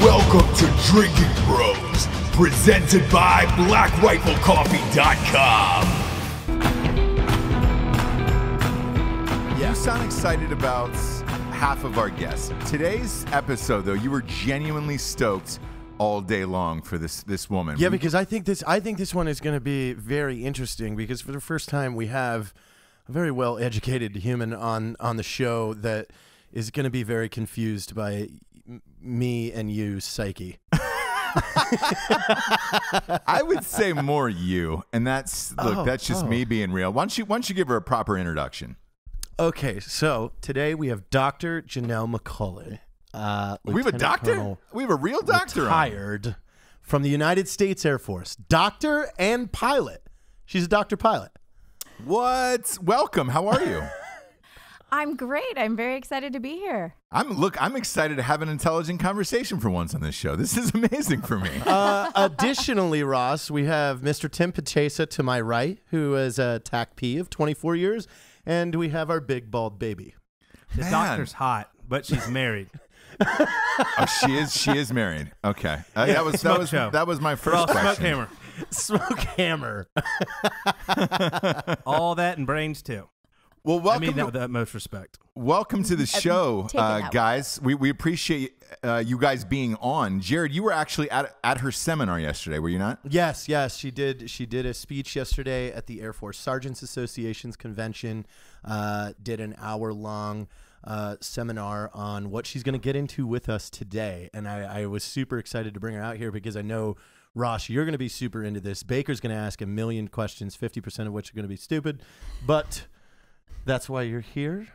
Welcome to Drinking Bros, presented by BlackRifleCoffee.com. Yeah. You sound excited about half of our guests. Today's episode, though, you were genuinely stoked all day long for this this woman. Yeah, because I think this I think this one is going to be very interesting because for the first time we have a very well educated human on on the show that is going to be very confused by m- me and you psyche. I would say more you, and that's look, Oh, that's just oh. me being real. Why don't you why don't you give her a proper introduction? Okay, so today we have Dr. Jannell MacAulay. Uh, we have a doctor. Colonel We have a real doctor. on. retired from the United States Air Force, doctor and pilot. She's a doctor pilot. What? Welcome. How are you? I'm great. I'm very excited to be here. I'm look. I'm excited to have an intelligent conversation for once on this show. This is amazing for me. Uh, additionally, Ross, we have Mr. Tim Pachesa to my right, who is a TACP of 24 years, and we have our big bald baby. The Man. doctor's hot, but she's married. oh, she is. She is married. Okay. Uh, that was that was show. that was my first Raw question. smoke hammer. Smoke hammer. All that and brains too. Well, I welcome. mean that to- with the utmost respect. Welcome to the show, uh, guys. We, we appreciate uh, you guys being on. Jarred, you were actually at, at her seminar yesterday, were you not? Yes, yes, she did. She did a speech yesterday at the Air Force Sergeants Association's convention. Uh, did an hour long uh, seminar on what she's going to get into with us today, and I, I was super excited to bring her out here because I know. Ross, you're going to be super into this. Baker's going to ask a million questions, 50% of which are going to be stupid, but that's why you're here.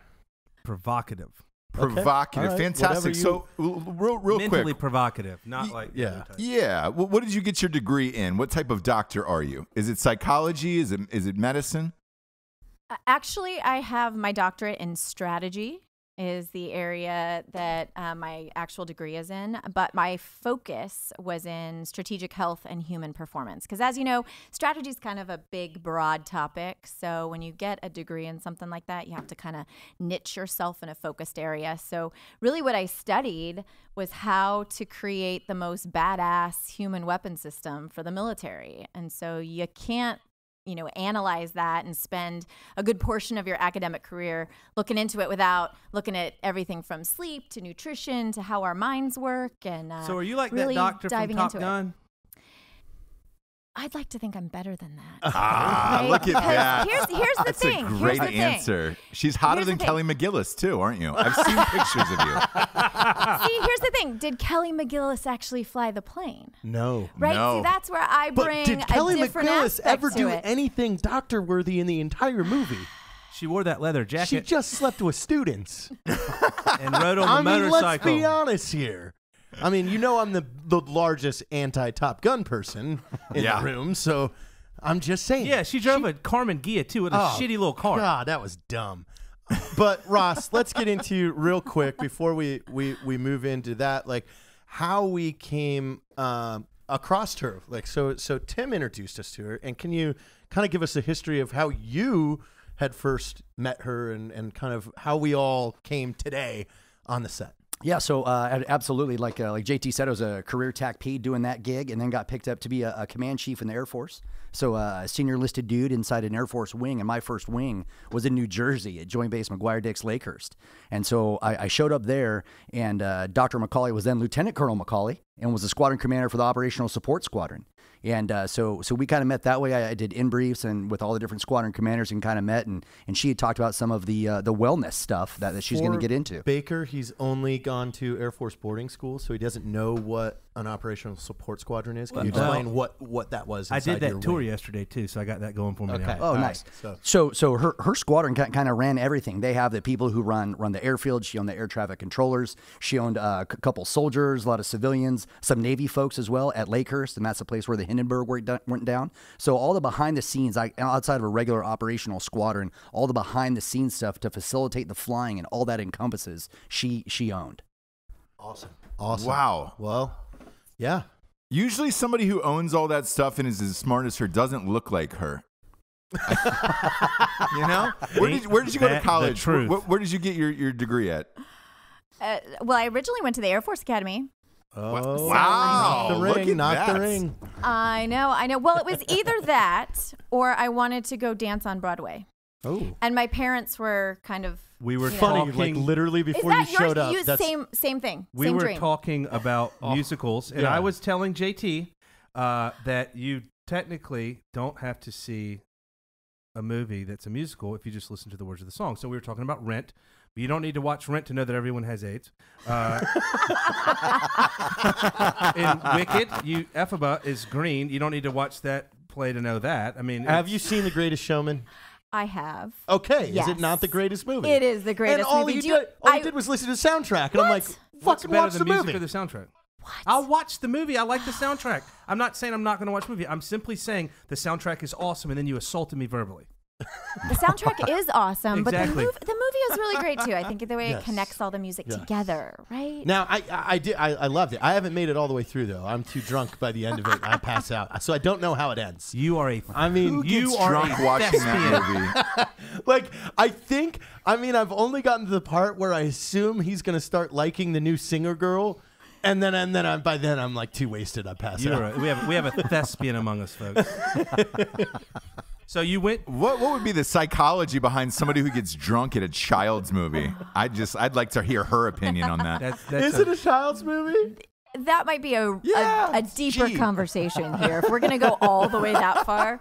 Provocative. Okay. Provocative, All right. fantastic. Whatever So, real, real Mentally quick, provocative, not like yeah. yeah. Well, what did you get your degree in? What type of doctor are you? Is it psychology? Is it is it medicine? Uh, Actually, I have my doctorate in strategy is the area that uh, my actual degree is in, but my focus was in strategic health and human performance. Because as you know, strategy is kind of a big, broad topic. So when you get a degree in something like that, you have to kind of niche yourself in a focused area. So really, what I studied was how to create the most badass human weapon system for the military. And so you can't you know analyze that and spend a good portion of your academic career looking into it without looking at everything from sleep to nutrition to how our minds work and uh, So are you like really that doctor from Top into it. Gun? I'd like to think I'm better than that. Ah, Right? look at Because that. Here's, here's the That's thing. a great the thing. answer. She's hotter Here's than. Kelly McGillis too, aren't you? I've seen pictures of you. See, here's the thing. Did Kelly McGillis actually fly the plane? No. Right. No. See, that's where I bring But bring did Kelly a different McGillis ever do it. anything doctor worthy in the entire movie? She wore that leather jacket. She just slept with students. and rode on the I mean, let's be honest here. I mean, you know, I'm the the largest anti Top Gun person in Yeah. the room, so I'm just saying. Yeah, she drove a Karmann Ghia too with a Oh, shitty little car. God, that was dumb. But Ross, let's get into real quick before we we we move into that, like how we came um, across her. Like, so so Tim introduced us to her, and can you kind of give us a history of how you had first met her and and kind of how we all came today on the set? Yeah, so uh, absolutely, like uh, like JT said, I was a career TACP doing that gig, and then got picked up to be a, a command chief in the Air Force. So uh, a senior listed dude inside an Air Force wing, and my first wing was in New Jersey at Joint Base McGuire Dix Lakehurst. And so I, I showed up there, and uh, Dr. MacAulay was then Lieutenant Colonel MacAulay, and was the squadron commander for the Operational Support Squadron. And uh, so, so we kind of met that way. I, I did in briefs and with all the different squadron commanders, and kind of met. And, and she had talked about some of the uh, the wellness stuff that, that she's going to get into. Baker, he's only gone to Air Force boarding school, so he doesn't know what an operational support squadron is. Can you Well, explain what what that was? I did inside your that tour wing? yesterday too, so I got that going for me Okay. now. Oh, All right, nice. so- So, so her her squadron kind of ran everything. They have the people who run run the airfield. She owned the air traffic controllers. She owned uh, a c- couple soldiers, a lot of civilians, some Navy folks as well at Lakehurst, and that's the place where the Hindenburg went went down. So all the behind the scenes, like outside of a regular operational squadron, all the behind the scenes stuff to facilitate the flying and all that encompasses, she she owned. Awesome. Awesome. Wow. Well, yeah. Usually, somebody who owns all that stuff and is as smart as her doesn't look like her. you know, where did where did you go to college? Where, where, where did you get your, your degree at? Uh, well, I originally went to the Air Force Academy. Oh, Wow, Not the look ring. at Not the ring. I know, I know. Well, it was either that or I wanted to go dance on Broadway. Oh, And my parents were kind of We were funny. talking. Like literally Is before you that yours? showed up. You that's same same thing. we same were dream. talking about musicals, and yeah. I was telling JT uh, that you technically don't have to see a movie that's a musical if you just listen to the words of the song. So we were talking about Rent. But you don't need to watch Rent to know that everyone has AIDS. Uh, in Wicked, you Elphaba is green. You don't need to watch that play to know that. I mean, Have you seen The Greatest Showman? I have. Okay, is it not the greatest movie? It is the greatest and all movie. You Do you- did, all you I- did was listen to the soundtrack, and I'm like, What? What's fucking better, watch the, the music movie. or the soundtrack? What? I'll watch the movie. I like the soundtrack. I'm not saying I'm not going to watch the movie. I'm simply saying the soundtrack is awesome, and then you assaulted me verbally. The soundtrack is awesome, but the, mov- the movie is really great too. I think the way Yes. it connects all the music Yes. together, right? Now I I, I did I, I loved it. I haven't made it all the way through though. I'm too drunk by the end of it. I pass out, so I don't know how it ends. You are a. I mean, you Gets are drunk a watching thespian. that movie. like I think I mean I've only gotten to the part where I assume he's gonna start liking the new singer girl, and then and then I'm, by then I'm like too wasted. I pass You're out. a, we have we have a thespian among us, folks. so you went. What what would be the psychology behind somebody who gets drunk at a child's movie? I just I'd like to hear her opinion on that. That's, that's Is it a child's movie? that might be a, Yeah, a, a deeper gee. conversation here. If we're going to go all the way that far,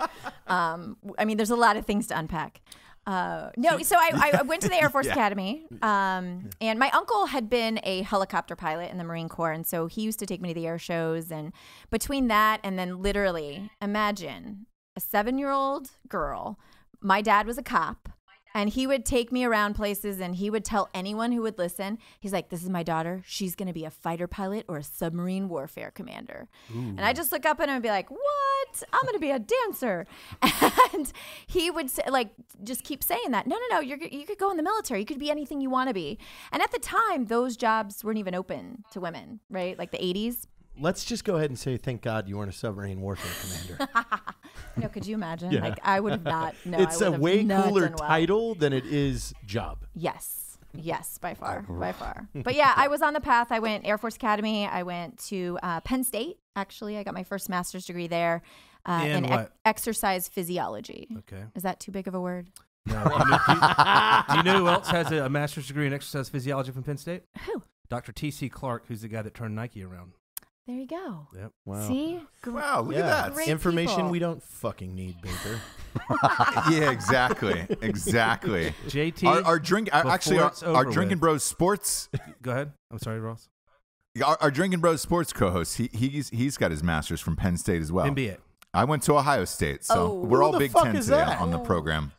um, I mean, there's a lot of things to unpack. Uh, no, so I, I went to the Air Force Academy, um, and my uncle had been a helicopter pilot in the Marine Corps, and so he used to take me to the air shows. And between that and then literally, imagine a seven-year-old girl. My dad was a cop. And he would take me around places and he would tell anyone who would listen, he's like, This is my daughter. She's going to be a fighter pilot or a submarine warfare commander. And I just look up at him and be like, What? I'm going to be a dancer. And he would say, like, just keep saying that. No, no, no. You're, you could go in the military. You could be anything you want to be. And at the time, those jobs weren't even open to women, right? Like the 80s. Let's just go ahead and say thank God you weren't a submarine warfare commander. No, could you imagine? Yeah. Like, I would have not. No, it's I a would have way cooler well. title than it is job. Yes. Yes, by far, by far. But yeah, I was on the path. I went Air Force Academy. I went to uh, Penn State. Actually, I got my first master's degree there uh, In in, what? exercise physiology. Okay. Is that too big of a word? No, do, you know, do you- do you know who else has a, a master's degree in exercise physiology from Penn State? Who? Dr. T.C. Clark, who's the guy that turned Nike around. There you go. Yep. Wow. See, Gr- Wow, look yeah, at that. Great information people. we don't fucking need, Baker. Yeah, exactly, exactly. JT, Our, our drink, our- actually, our, our drinking with. bros sports, go ahead. I'm sorry, Ross. our, our drinking bros sports co-host. He he's he's got his master's from Penn State as well. NBA. I went to Ohio State, so Oh. we're all Big fuck Ten today that? on the program.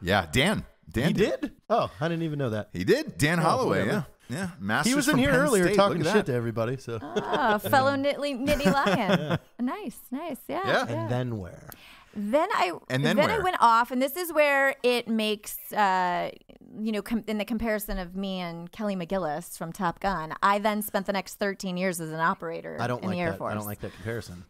Yeah, Dan. Dan He did? Oh, I didn't even know that. He did. Dan oh, Holloway. whatever. Yeah, yeah. Masters He was in from here Penn earlier State. talking Look at shit that. to everybody. So, oh, fellow nitty, nitty lion. Nice, nice. Yeah. Yeah. and then where? Then I And then I where? went off, and this is where it makes uh, you know com- in the comparison of me and Kelly McGillis from Top Gun. I then spent the next 13 years as an operator I don't in like the Air that. Force. I don't like that comparison.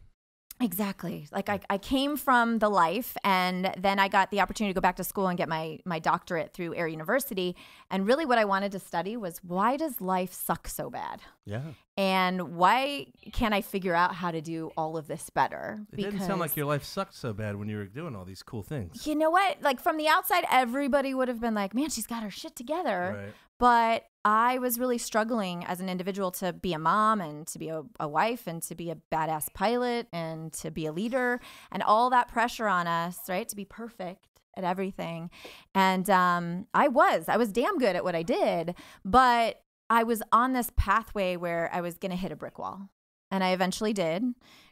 Exactly. Like I, I came from the life and then I got the opportunity to go back to school and get my my doctorate through Air University. And really what I wanted to study was why does life suck so bad? Yeah. And why can't I figure out how to do all of this better? It didn't sound like your life sucked so bad when you were doing all these cool things. you know what? Like from the outside, everybody would have been like, man, she's got her shit together. Right. But I was really struggling as an individual to be a mom and to be a, a wife and to be a badass pilot and to be a leader and all that pressure on us, right? To be perfect at everything. And um, I was, I was damn good at what I did, but I was on this pathway where I was going to hit a brick wall. And I eventually did.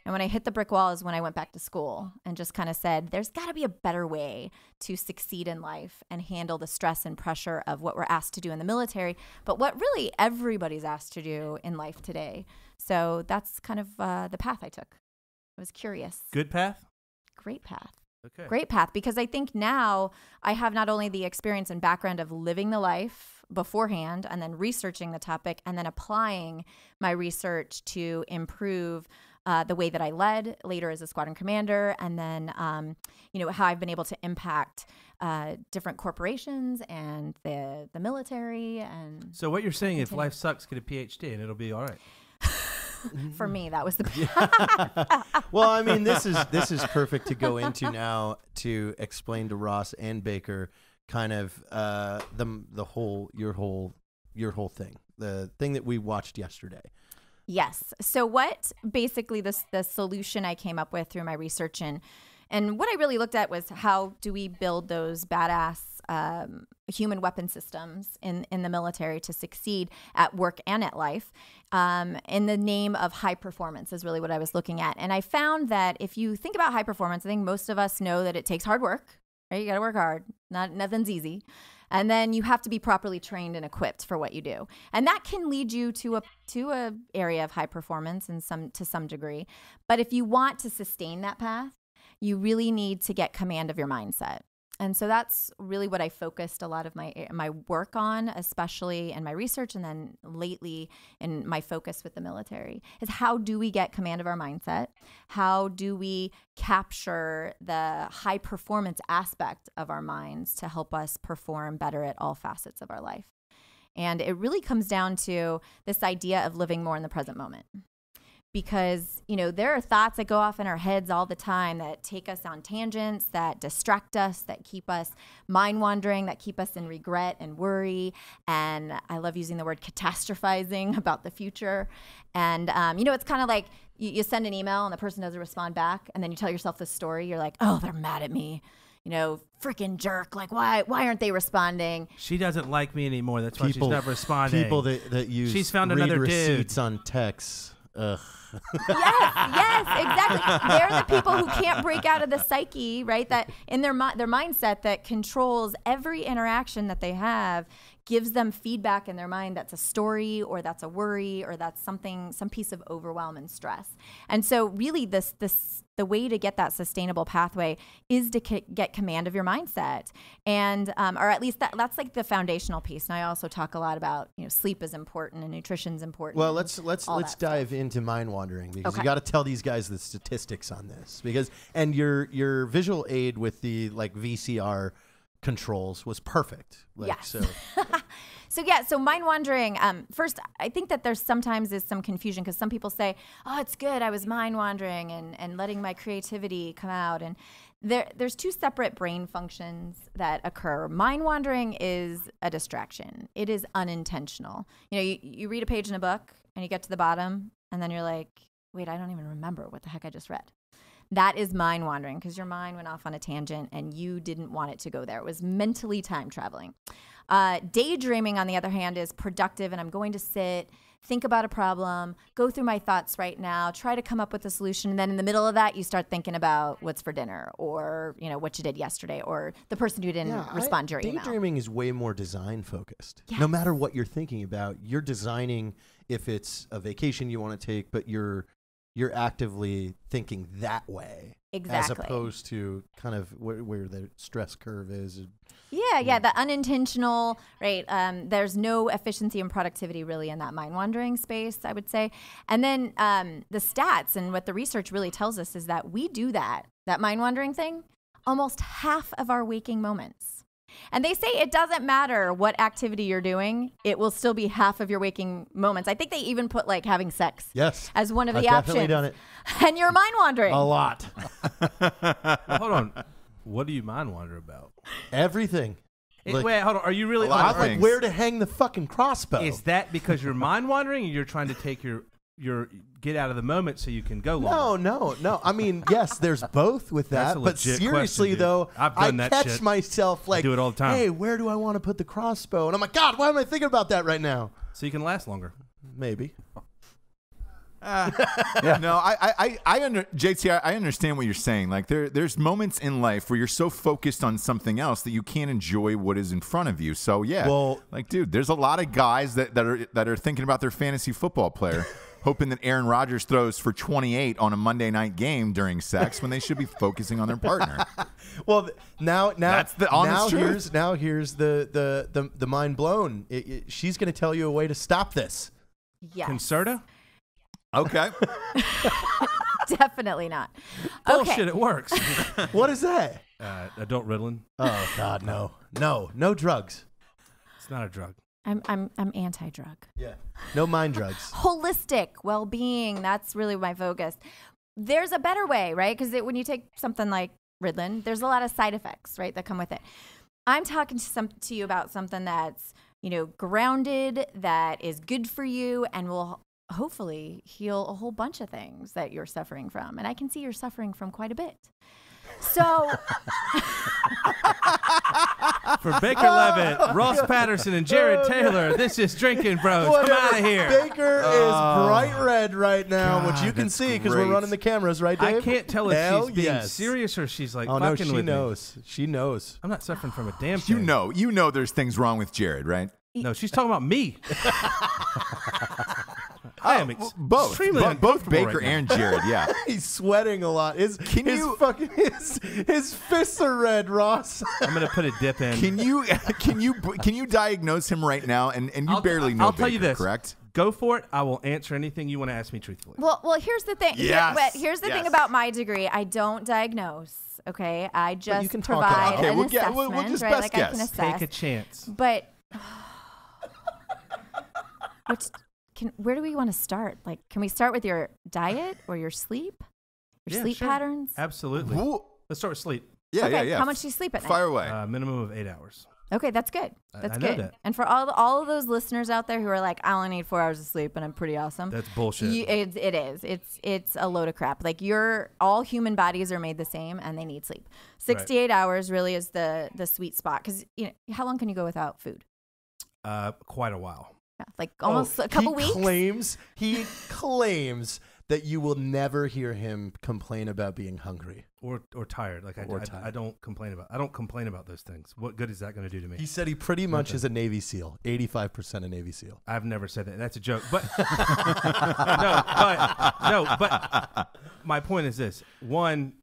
And when I hit the brick wall is when I went back to school and just kind of said, there's got to be a better way to succeed in life and handle the stress and pressure of what we're asked to do in the military, but what really everybody's asked to do in life today. So that's kind of uh, the path I took. I was curious. Good path? Great path. Okay. Great path because I think now I have not only the experience and background of living the life beforehand and then researching the topic and then applying my research to improve uh, the way that I led later as a squadron commander, and then um, you know how I've been able to impact uh, different corporations and the the military and So what you're saying, if life sucks, get a PhD and it'll be all right. For me, that was the well, I mean, this is this is perfect to go into now to explain to Ross and Baker kind of uh, the the whole your whole your whole thing, the thing that we watched yesterday. Yes. So what basically this the solution I came up with through my research and and what I really looked at was how do we build those badass um, human weapon systems in, in the military to succeed at work and at life um, in the name of high performance is really what I was looking at. And I found that if you think about high performance, I think most of us know that it takes hard work, right? You got to work hard. Not nothing's easy. And then you have to be properly trained and equipped for what you do. And that can lead you to a to a area of high performance and some to some degree. But if you want to sustain that path, you really need to get command of your mindset. And so that's really what I focused a lot of my my work on, especially in my research and then lately in my focus with the military is how do we get command of our mindset? How do we capture the high performance aspect of our minds to help us perform better at all facets of our life? And it really comes down to this idea of living more in the present moment because you know there are thoughts that go off in our heads all the time that take us on tangents that distract us that keep us mind wandering that keep us in regret and worry and i love using the word catastrophizing about the future and um, you know it's kind of like you, you send an email and the person doesn't respond back and then you tell yourself this story you're like oh they're mad at me you know, freaking jerk. Like, why why aren't they responding? She doesn't like me anymore. That's why she's not responding. People that, that use She's found read another dude. receipts on texts. Ugh. yes, yes, exactly. They're the people who can't break out of the psyche, right? That in their their mindset that controls every interaction that they have, gives them feedback in their mind that's a story or that's a worry or that's something some piece of overwhelm and stress. And so really this this the way to get that sustainable pathway is to get command of your mindset and um, or at least that, that's like the foundational piece and i also talk a lot about you know sleep is important and nutrition is important Well, let's let's let's that stuff. dive into mind wandering because Okay. you got to tell these guys the statistics on this because and your your visual aid with the like VCR controls was perfect. Like, Yes. So So yeah, so mind wandering. Um, first, I think that there's sometimes is some confusion because some people say, "Oh, it's good. I was mind wandering and and letting my creativity come out." And there there's two separate brain functions that occur. Mind wandering is a distraction. It is unintentional. You know, you, you read a page in a book and you get to the bottom, and then you're like, "Wait, I don't even remember what the heck I just read." That is mind wandering because your mind went off on a tangent and you didn't want it to go there. It was mentally time traveling. Uh, daydreaming, on the other hand, is productive, and I'm going to sit, think about a problem, go through my thoughts right now, try to come up with a solution. And then in the middle of that, you start thinking about what's for dinner, or you know what you did yesterday, or the person who didn't Yeah, respond I, to your email. Daydreaming is way more design focused. No matter what you're thinking about, you're designing if it's a vacation you want to take, but you're you're actively thinking that way exactly as opposed to kind of where, where the stress curve is. Yeah, yeah, the unintentional, right? Um, there's no efficiency and productivity really in that mind wandering space, I would say. And then um, the stats and what the research really tells us is that we do that, that mind wandering thing, almost half of our waking moments. And they say it doesn't matter what activity you're doing, it will still be half of your waking moments. I think they even put like having sex Yes. as one of I've the definitely options. done it. And you're mind wandering. A lot. Hold on. What do you mind wonder about? Everything. Eh, Like- Wait, hold on. Are you really? A lot of Like things. where to hang the fucking crossbow. Is that because you're mind wandering, and you're trying to take your your get out of the moment so you can go longer? No, no, no. I mean, yes, there's both with That's that. a But legit seriously, question, dude. though, I've I done that catch shit. myself like, do it all the time. Hey, where do I want to put the crossbow? And I'm like, God, why am I thinking about that right now? So you can last longer. Maybe. Ah. No, I, I, I, I under JT, I, I understand what you're saying. Like there, there's moments in life where you're so focused on something else that you can't enjoy what is in front of you. So yeah, Well- like dude, there's a lot of guys that, that are that are thinking about their fantasy football player, hoping that Aaron Rodgers throws for 28 on a Monday night game during sex when they should be focusing on their partner. Well, now, now, That's the honest now truth. here's now here's the the the, the mind blown. It, it, she's going to tell you a way to stop this. Yeah. Concerta? Okay, Definitely not. Okay. Bullshit. It works. What is that? uh, adult Ritalin. Oh God, no, no, no drugs. It's not a drug. I'm I'm I'm anti-drug. Yeah. No mind drugs. Holistic well-being. That's really my focus. There's a better way, right? Because when you take something like Ritalin, there's a lot of side effects, right, that come with it. I'm talking to some to you about something that's you know grounded, that is good for you, and will hopefully heal a whole bunch of things that you're suffering from. And I can see you're suffering from quite a bit. So For Baker Leavitt, Ross Patterson, and Jarred oh, Taylor, this is Drinking Bros. Come out of here. Baker is oh. bright red right now, which you can see because we're running the cameras, right, Dave? I can't tell if Hell she's being yes. serious or she's like Oh no, she with me. knows. She knows. I'm not suffering from a damn thing. You know, you know, there's things wrong with Jarred, right? No, she's talking about me. I oh, am ex- both, extremely Bo- both Baker right and Jarred. Yeah. He's sweating a lot. His Can his you- fucking his his fists are red, Ross. I'm gonna put a dip in. Can you can you can you diagnose him right now? And and you I'll- barely know. I'll tell you this. correct? Go for it. I will answer anything you want to ask me truthfully. Well, well, here's the thing. Here- Yes, but here's the thing about my degree. I don't diagnose. Okay, I just can talk it provide Okay, an we'll get- assessment, we'll- we'll just right? best like I can guess. assess. Take a chance. But which can where do we want to start? Like, can we start with your diet or your sleep, your Yeah, sleep sure. patterns? Absolutely. Woo- Let's start with sleep. Yeah, okay, yeah, yeah. how much do you sleep at night? Fire away. Uh, minimum of eight hours. Okay, that's good. That's I know good. that. And for all the, all of those listeners out there who are like, I only need four hours of sleep and I'm pretty awesome. That's bullshit. You, it, it is. It's it's a load of crap. Like your all human bodies are made the same and they need sleep. Sixty eight hours really is the the sweet spot because you know how long can you go without food? Uh, quite a while. Yeah, like oh, almost Oh, a couple he weeks. Claims he claims that you will never hear him complain about being hungry. Or or tired. Like I, Or I- tired. I don't complain about. I don't complain about those things. What good is that going to do to me? He said he pretty much Nothing. is a Navy SEAL, eighty-five percent a Navy SEAL. I've never said that. That's a joke. But no, but no, but my point is this: one,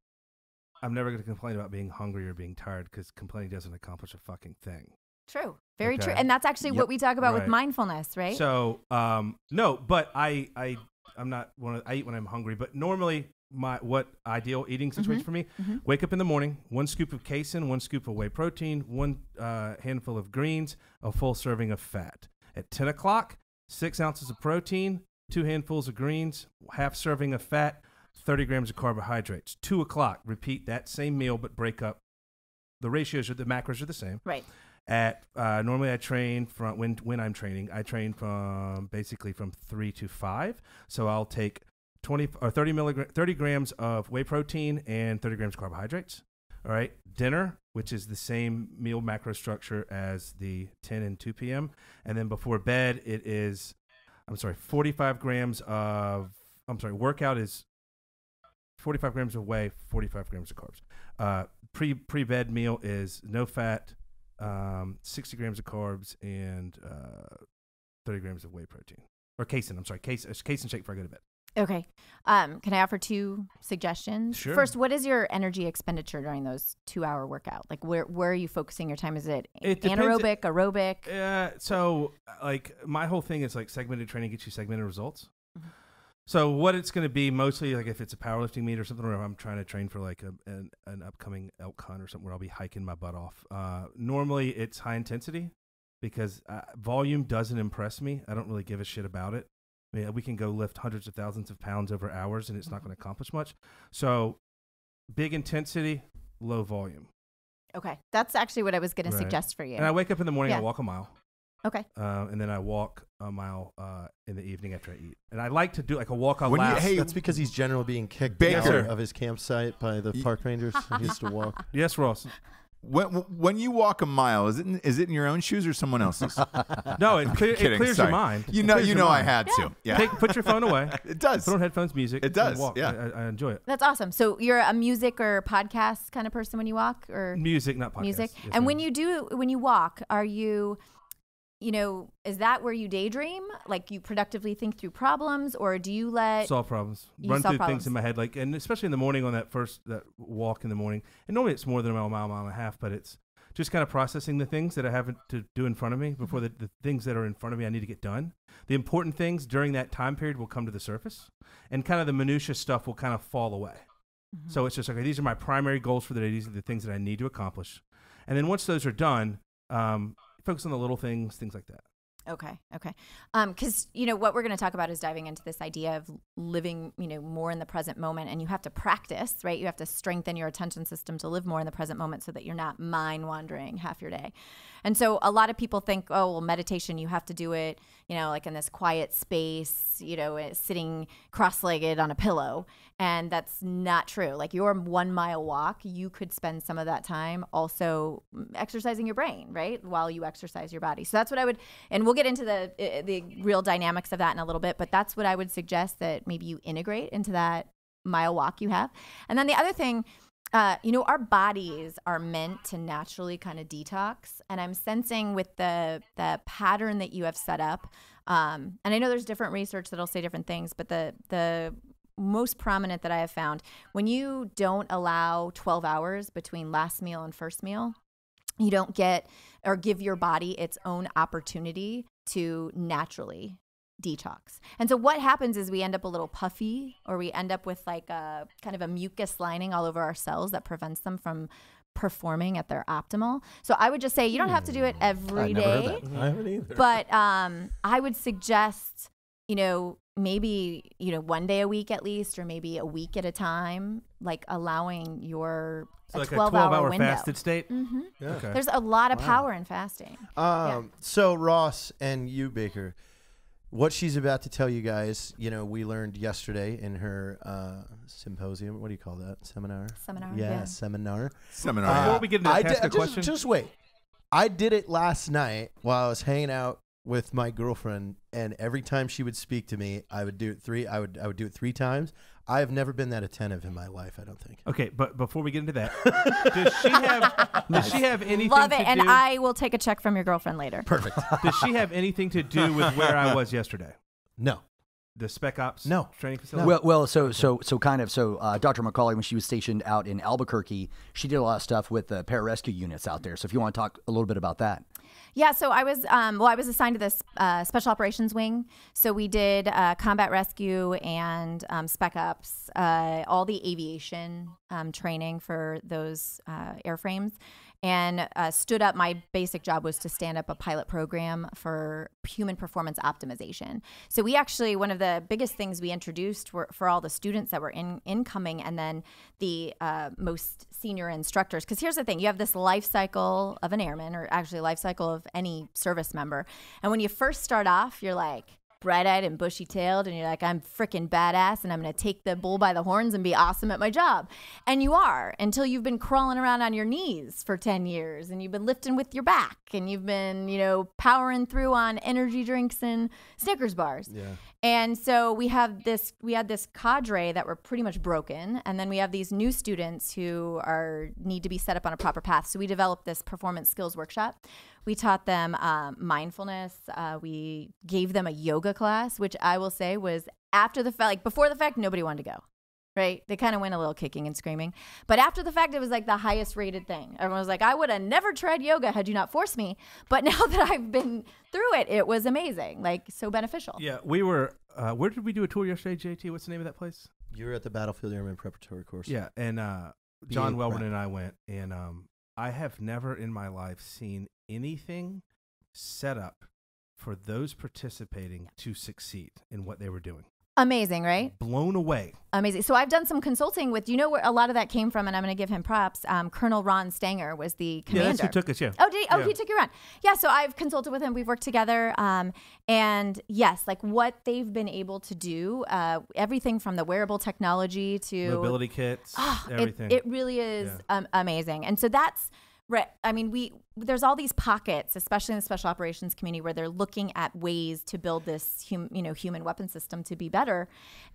I'm never going to complain about being hungry or being tired because complaining doesn't accomplish a fucking thing. True. Very true. And that's actually Yep. what we talk about with mindfulness, right? So, um, no, but I, I, I'm not one. Of, I eat when I'm hungry, but normally my what ideal eating situation for me: wake up in the morning, one scoop of casein, one scoop of whey protein, one uh, handful of greens, a full serving of fat. At 10 o'clock, six ounces of protein, two handfuls of greens, half serving of fat, 30 grams of carbohydrates. Two o'clock, repeat that same meal, but break up. The ratios are the macros are the same right. At uh, normally I train from when when I'm training I train from basically from three to five. So I'll take 20 or 30 milligram 30 grams of whey protein and 30 grams of carbohydrates. All right. Dinner which is the same meal macro structure as the 10 and 2 p.m. and then before bed it is I'm sorry 45 grams of I'm sorry workout is 45 grams of whey 45 grams of carbs. Uh, pre pre bed meal is no fat um, 60 grams of carbs and uh, 30 grams of whey protein or casein. I'm sorry, casein, casein shake before I go to bed. Okay. Um, can I offer two suggestions? Sure. First, what is your energy expenditure during those two hour workout? Like where where are you focusing your time? Is it, It anaerobic, aerobic? Uh, so like my whole thing is like segmented training gets you segmented results. Mm-hmm. So what it's going to be mostly like if it's a powerlifting meet or something, or if I'm trying to train for like a, an, an upcoming elk hunt or something where I'll be hiking my butt off. Uh, normally it's high intensity because uh, volume doesn't impress me. I don't really give a shit about it. I mean, we can go lift hundreds of thousands of pounds over hours and it's not going to accomplish much. So big intensity, low volume. Okay. That's actually what I was going Right. to suggest for you. And I wake up in the morning, I Yeah. walk a mile. Okay. um, and then I walk a mile uh, in the evening after I eat. And I like to do like a walk on When you- last. hey, That's because he's generally being kicked Baker. out of his campsite by the park rangers. he used to walk. yes, Ross. When, when you walk a mile, is it in, is it in your own shoes or someone else's? No, it, clear, it clears sorry. your mind. You It know, clears you your know, I mind. had to. Yeah, Take, put your phone away. it does. Put on headphones, music. It and does, walk. yeah. I, I enjoy it. That's awesome. So you're a music or podcast kind of person when you walk or Music, not podcast. music? Yes, and when you do when you walk, are you you know, is that where you daydream? Like you productively think through problems or do you let solve problems, You run solve through problems. things in my head, like and especially in the morning on that first that walk in the morning. And normally it's more than a mile, mile, mile and a half, but it's just kind of processing the things that I have to do in front of me before the, the things that are in front of me I need to get done. The important things during that time period will come to the surface, and kind of the minutia stuff will kind of fall away. So it's just okay. These are my primary goals for the day. These are the things that I need to accomplish, and then once those are done, um, focus on the little things, things like that. Okay, okay. Um, because you know what we're going to talk about is diving into this idea of living, you know, more in the present moment, and you have to practice, right? You have to strengthen your attention system to live more in the present moment, so that you're not mind wandering half your day. And so a lot of people think, oh, well, meditation, you have to do it, you know, like in this quiet space, you know, eh, sitting cross-legged on a pillow, and that's not true. Like your one mile walk, you could spend some of that time also mm, exercising your brain, right, while you exercise your body. So that's what I would, and we'll get into the the real dynamics of that in a little bit. But that's what I would suggest that maybe you integrate into that mile walk you have. And then the other thing, uh, you know, our bodies are meant to naturally kind of detox, and I'm sensing with the the pattern that you have set up. Um, and I know there's different research that'll say different things, but the the most prominent that I have found when you don't allow 12 hours between last meal and first meal, you don't get or give your body its own opportunity to naturally detox. And so what happens is we end up a little puffy or we end up with like a kind of a mucus lining all over our cells that prevents them from performing at their optimal. So I would just say you don't have to do it every never heard that. I haven't either. but um I would suggest you know maybe you know one day a week at least or maybe a week at a time like allowing your So a like 12 a 12 hour hour window. fasted state. hmm Yeah. Okay. There's a lot of power in fasting. Um, So Ross and you, Baker, what she's about to tell you guys, you know, we learned yesterday in her uh, symposium. What do you call that? Seminar. Seminar, Yeah, yeah. seminar. Seminar. Uh, Before we get into I that, did- ask a just, question? Just wait. I did it last night while I was hanging out with my girlfriend, and every time she would speak to me, I would do it three. I would I would do it three times. I have never been that attentive in my life. I don't think. Okay, but before we get into that, does she have does she have anything Love to it. And do? I will take a check from your girlfriend later. Perfect. does she have anything to do with where I was yesterday? no. The Spec Ops No. training facility. Well, well, so so so kind of so uh, Dr. MacAulay, when she was stationed out in Albuquerque, she did a lot of stuff with the pararescue units out there. So if you want to talk a little bit about that, Yeah, so I was um, well, I was assigned to this uh, special operations wing. So we did uh, combat rescue and um, spec ops, uh, all the aviation um, training for those uh, airframes, and uh, stood up. My basic job was to stand up a pilot program for human performance optimization. So we actually one of the biggest things we introduced were for all the students that were in incoming, and then the uh, most senior instructors. Because here's the thing: you have this life cycle of an airman, or actually life cycle of any service member. And when you first start off, you're like bright-eyed and bushy-tailed, and you're like, "I'm freaking badass, and I'm to take the bull by the horns and be awesome at my job." And you are until you've been crawling around on your knees for 10 years, and you've been lifting with your back, and you've been, you know, powering through on energy drinks and Snickers bars. Yeah. And so we have this we had this cadre that were pretty much broken and then we have these new students who are need to be set up on a proper path. So we developed this performance skills workshop. We taught them um, mindfulness. Uh, we gave them a yoga class, which I will say was after the fact, like before the fact, nobody wanted to go. Right? They kind of went a little kicking and screaming. But after the fact, it was like the highest rated thing. Everyone was like, I would have never tried yoga had you not forced me. But now that I've been through it, it was amazing, like so beneficial. yeah, we were. Uh, where did we do a tour yesterday, JT? What's the name of that place? You were at the Battlefield Airman Preparatory Course. Yeah, and uh, John BA Welborn and I went, and um, I have never in my life seen anything set up for those participating to succeed in what they were doing. Amazing, right? Blown away. Amazing. So I've done some consulting with. You know where a lot of that came from, and I'm going to give him props. Um, Colonel Ron Stanger was the Yeah, commander. that's who took us. Yeah. Oh, did he? Oh, Yeah. he took you around. Yeah. So I've consulted with him. We've worked together. Um, and yes, like what they've been able to do, uh, everything from the wearable technology to Mobility kits, it- everything. It, really is Yeah. um, amazing. And so that's right. I mean, we there's all these pockets, especially in the special operations community, where they're looking at ways to build this hum, you know human weapon system to be better.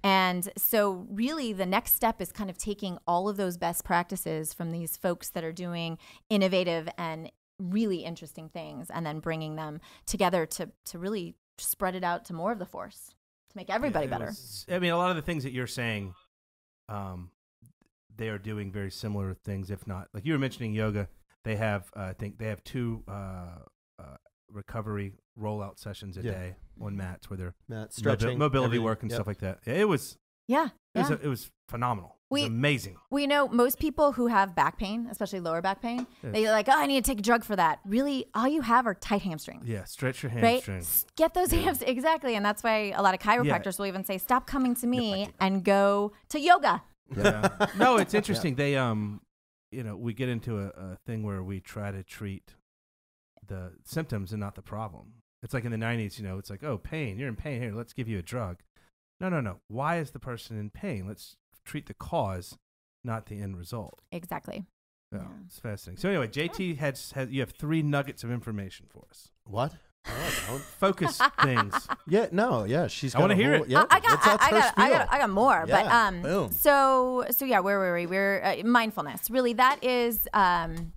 And so, really, the next step is kind of taking all of those best practices from these folks that are doing innovative and really interesting things, and then bringing them together to to really spread it out to more of the force to make everybody Yeah, better. was- I mean, a lot of the things that you're saying, um, they are doing very similar things, if not like you were mentioning yoga. They have, uh, I think, they have two uh, uh, recovery rollout sessions a Yeah. day on mats where they're Matt, mobi- stretching, mobility everything. work and Yep. stuff like that. Yeah, it was, Yeah. it was, yeah. it was phenomenal. We- amazing. We know most people who have back pain, especially lower back pain, they're like, oh, I need to take a drug for that. Really, all you have are tight hamstrings. Yeah, stretch your Right? Get those hams exactly. And that's why a lot of chiropractors will even say, stop coming to me and go to yoga. Yeah. no, it's interesting. They um, you know, we get into a, a thing where we try to treat the symptoms and not the problem. It's like in the '90s, you know, it's like, oh, pain, you're in pain. Here, let's give you a drug. No, no, no. Why is the person in pain? Let's treat the cause, not the end result. Exactly. Yeah, Yeah. it's fascinating. So anyway, JT has, has you have three nuggets of information for us. What? Oh, Focus things. yeah, no, yeah, she's. I wanna hear whole- it. Yeah, I, I got, that's- I, that's I her got, I got. I got more, but Yeah, um, boom. so, so yeah, where were we? We're uh, mindfulness. Really, that is, um,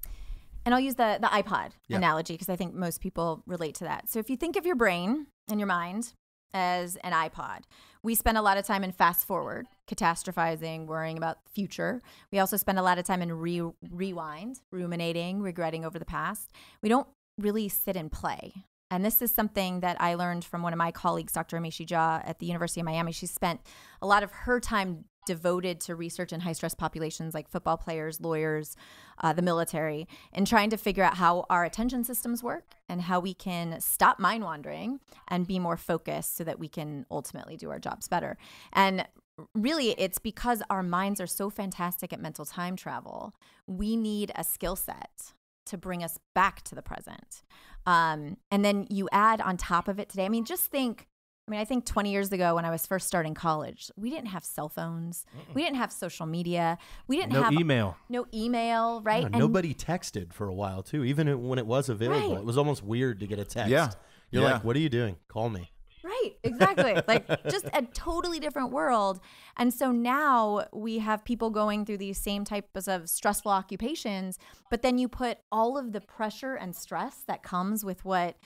and I'll use the the iPod Yeah. analogy because I think most people relate to that. So, if you think of your brain and your mind as an iPod, we spend a lot of time in fast forward, catastrophizing, worrying about the future. We also spend a lot of time in re- rewind, ruminating, regretting over the past. We don't really sit and play. And this is something that I learned from one of my colleagues, Dr. Amishi Jha at the University of Miami. She spent a lot of her time devoted to research in high stress populations like football players, lawyers, uh, the military, and trying to figure out how our attention systems work and how we can stop mind wandering and be more focused so that we can ultimately do our jobs better. And really, it's because our minds are so fantastic at mental time travel. We need a skill set to bring us back to the present. Um, and then you add on top of it today, I mean, just think. I mean, I think 20 years ago when I was first starting college, we didn't have cell phones. We didn't have social media. We didn't No have email. no email, right? Yeah, And- nobody texted for a while too, even when it was available. Right. It was almost weird to get a text. Yeah. You're Yeah. like, "What are you doing? Call me." Right, exactly. like just a totally different world. And so now we have people going through these same types of stressful occupations, but then you put all of the pressure and stress that comes with what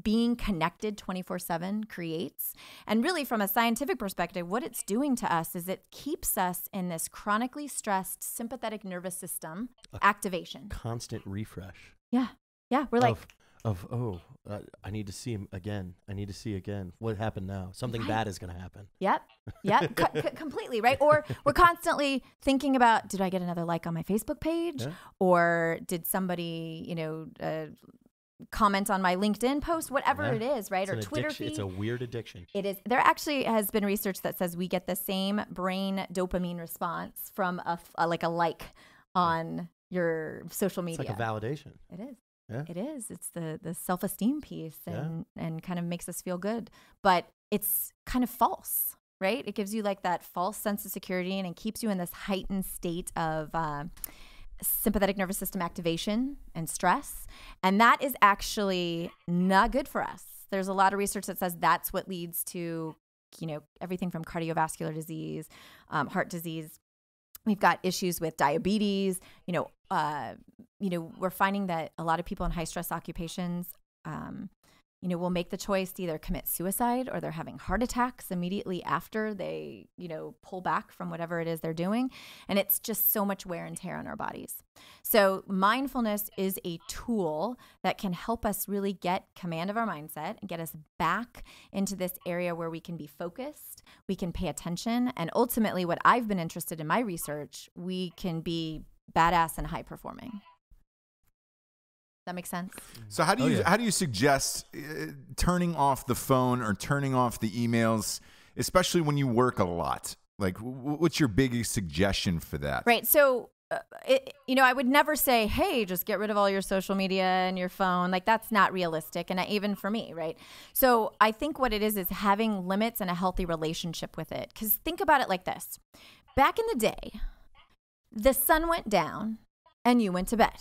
being connected 24 7 creates. And really, from a scientific perspective, what it's doing to us is it keeps us in this chronically stressed sympathetic nervous system activation. Constant refresh. Yeah. Yeah. We're like, of, oh, uh, I need to see him again. I need to see again. What happened now? Something Right. bad is going to happen. Yep. Yep. Co- co- completely. Right. Or we're constantly thinking about did I get another like on my Facebook page? Yeah. Or did somebody, you know, uh, comment on my LinkedIn post? Whatever Yeah. it is, right? It's or Twitter addiction. feed. It's a weird addiction. It is. There actually has been research that says we get the same brain dopamine response from a, like a like on your social It's media. like a validation. It is. Yeah. It is. It's the the self esteem piece Yeah. and and kind of makes us feel good. But it's kind of false, right? It gives you like that false sense of security and it keeps you in this heightened state of uh, sympathetic nervous system activation and stress. And that is actually not good for us. There's a lot of research that says that's what leads to, you know, everything from cardiovascular disease, um, heart disease. We've got issues with diabetes. You know, uh, you know, we're finding that a lot of people in high stress occupations, um, you know, will make the choice to either commit suicide or they're having heart attacks immediately after they, you know, pull back from whatever it is they're doing. And it's just so much wear and tear on our bodies. So, mindfulness is a tool that can help us really get command of our mindset and get us back into this area where we can be focused, we can pay attention, and ultimately, what I've been interested in my research, we can be badass and high performing. That makes sense? So how do Oh, you yeah. how do you suggest uh, turning off the phone or turning off the emails, especially when you work a lot? Like, w- what's your biggest suggestion for that? Right. So, uh, it, you know, I would never say, hey, just get rid of all your social media and your phone. Like, that's not realistic. And even for me, right? So, I think what it is is having limits and a healthy relationship with it. Because think about it like this back in the day, the sun went down and you went to bed,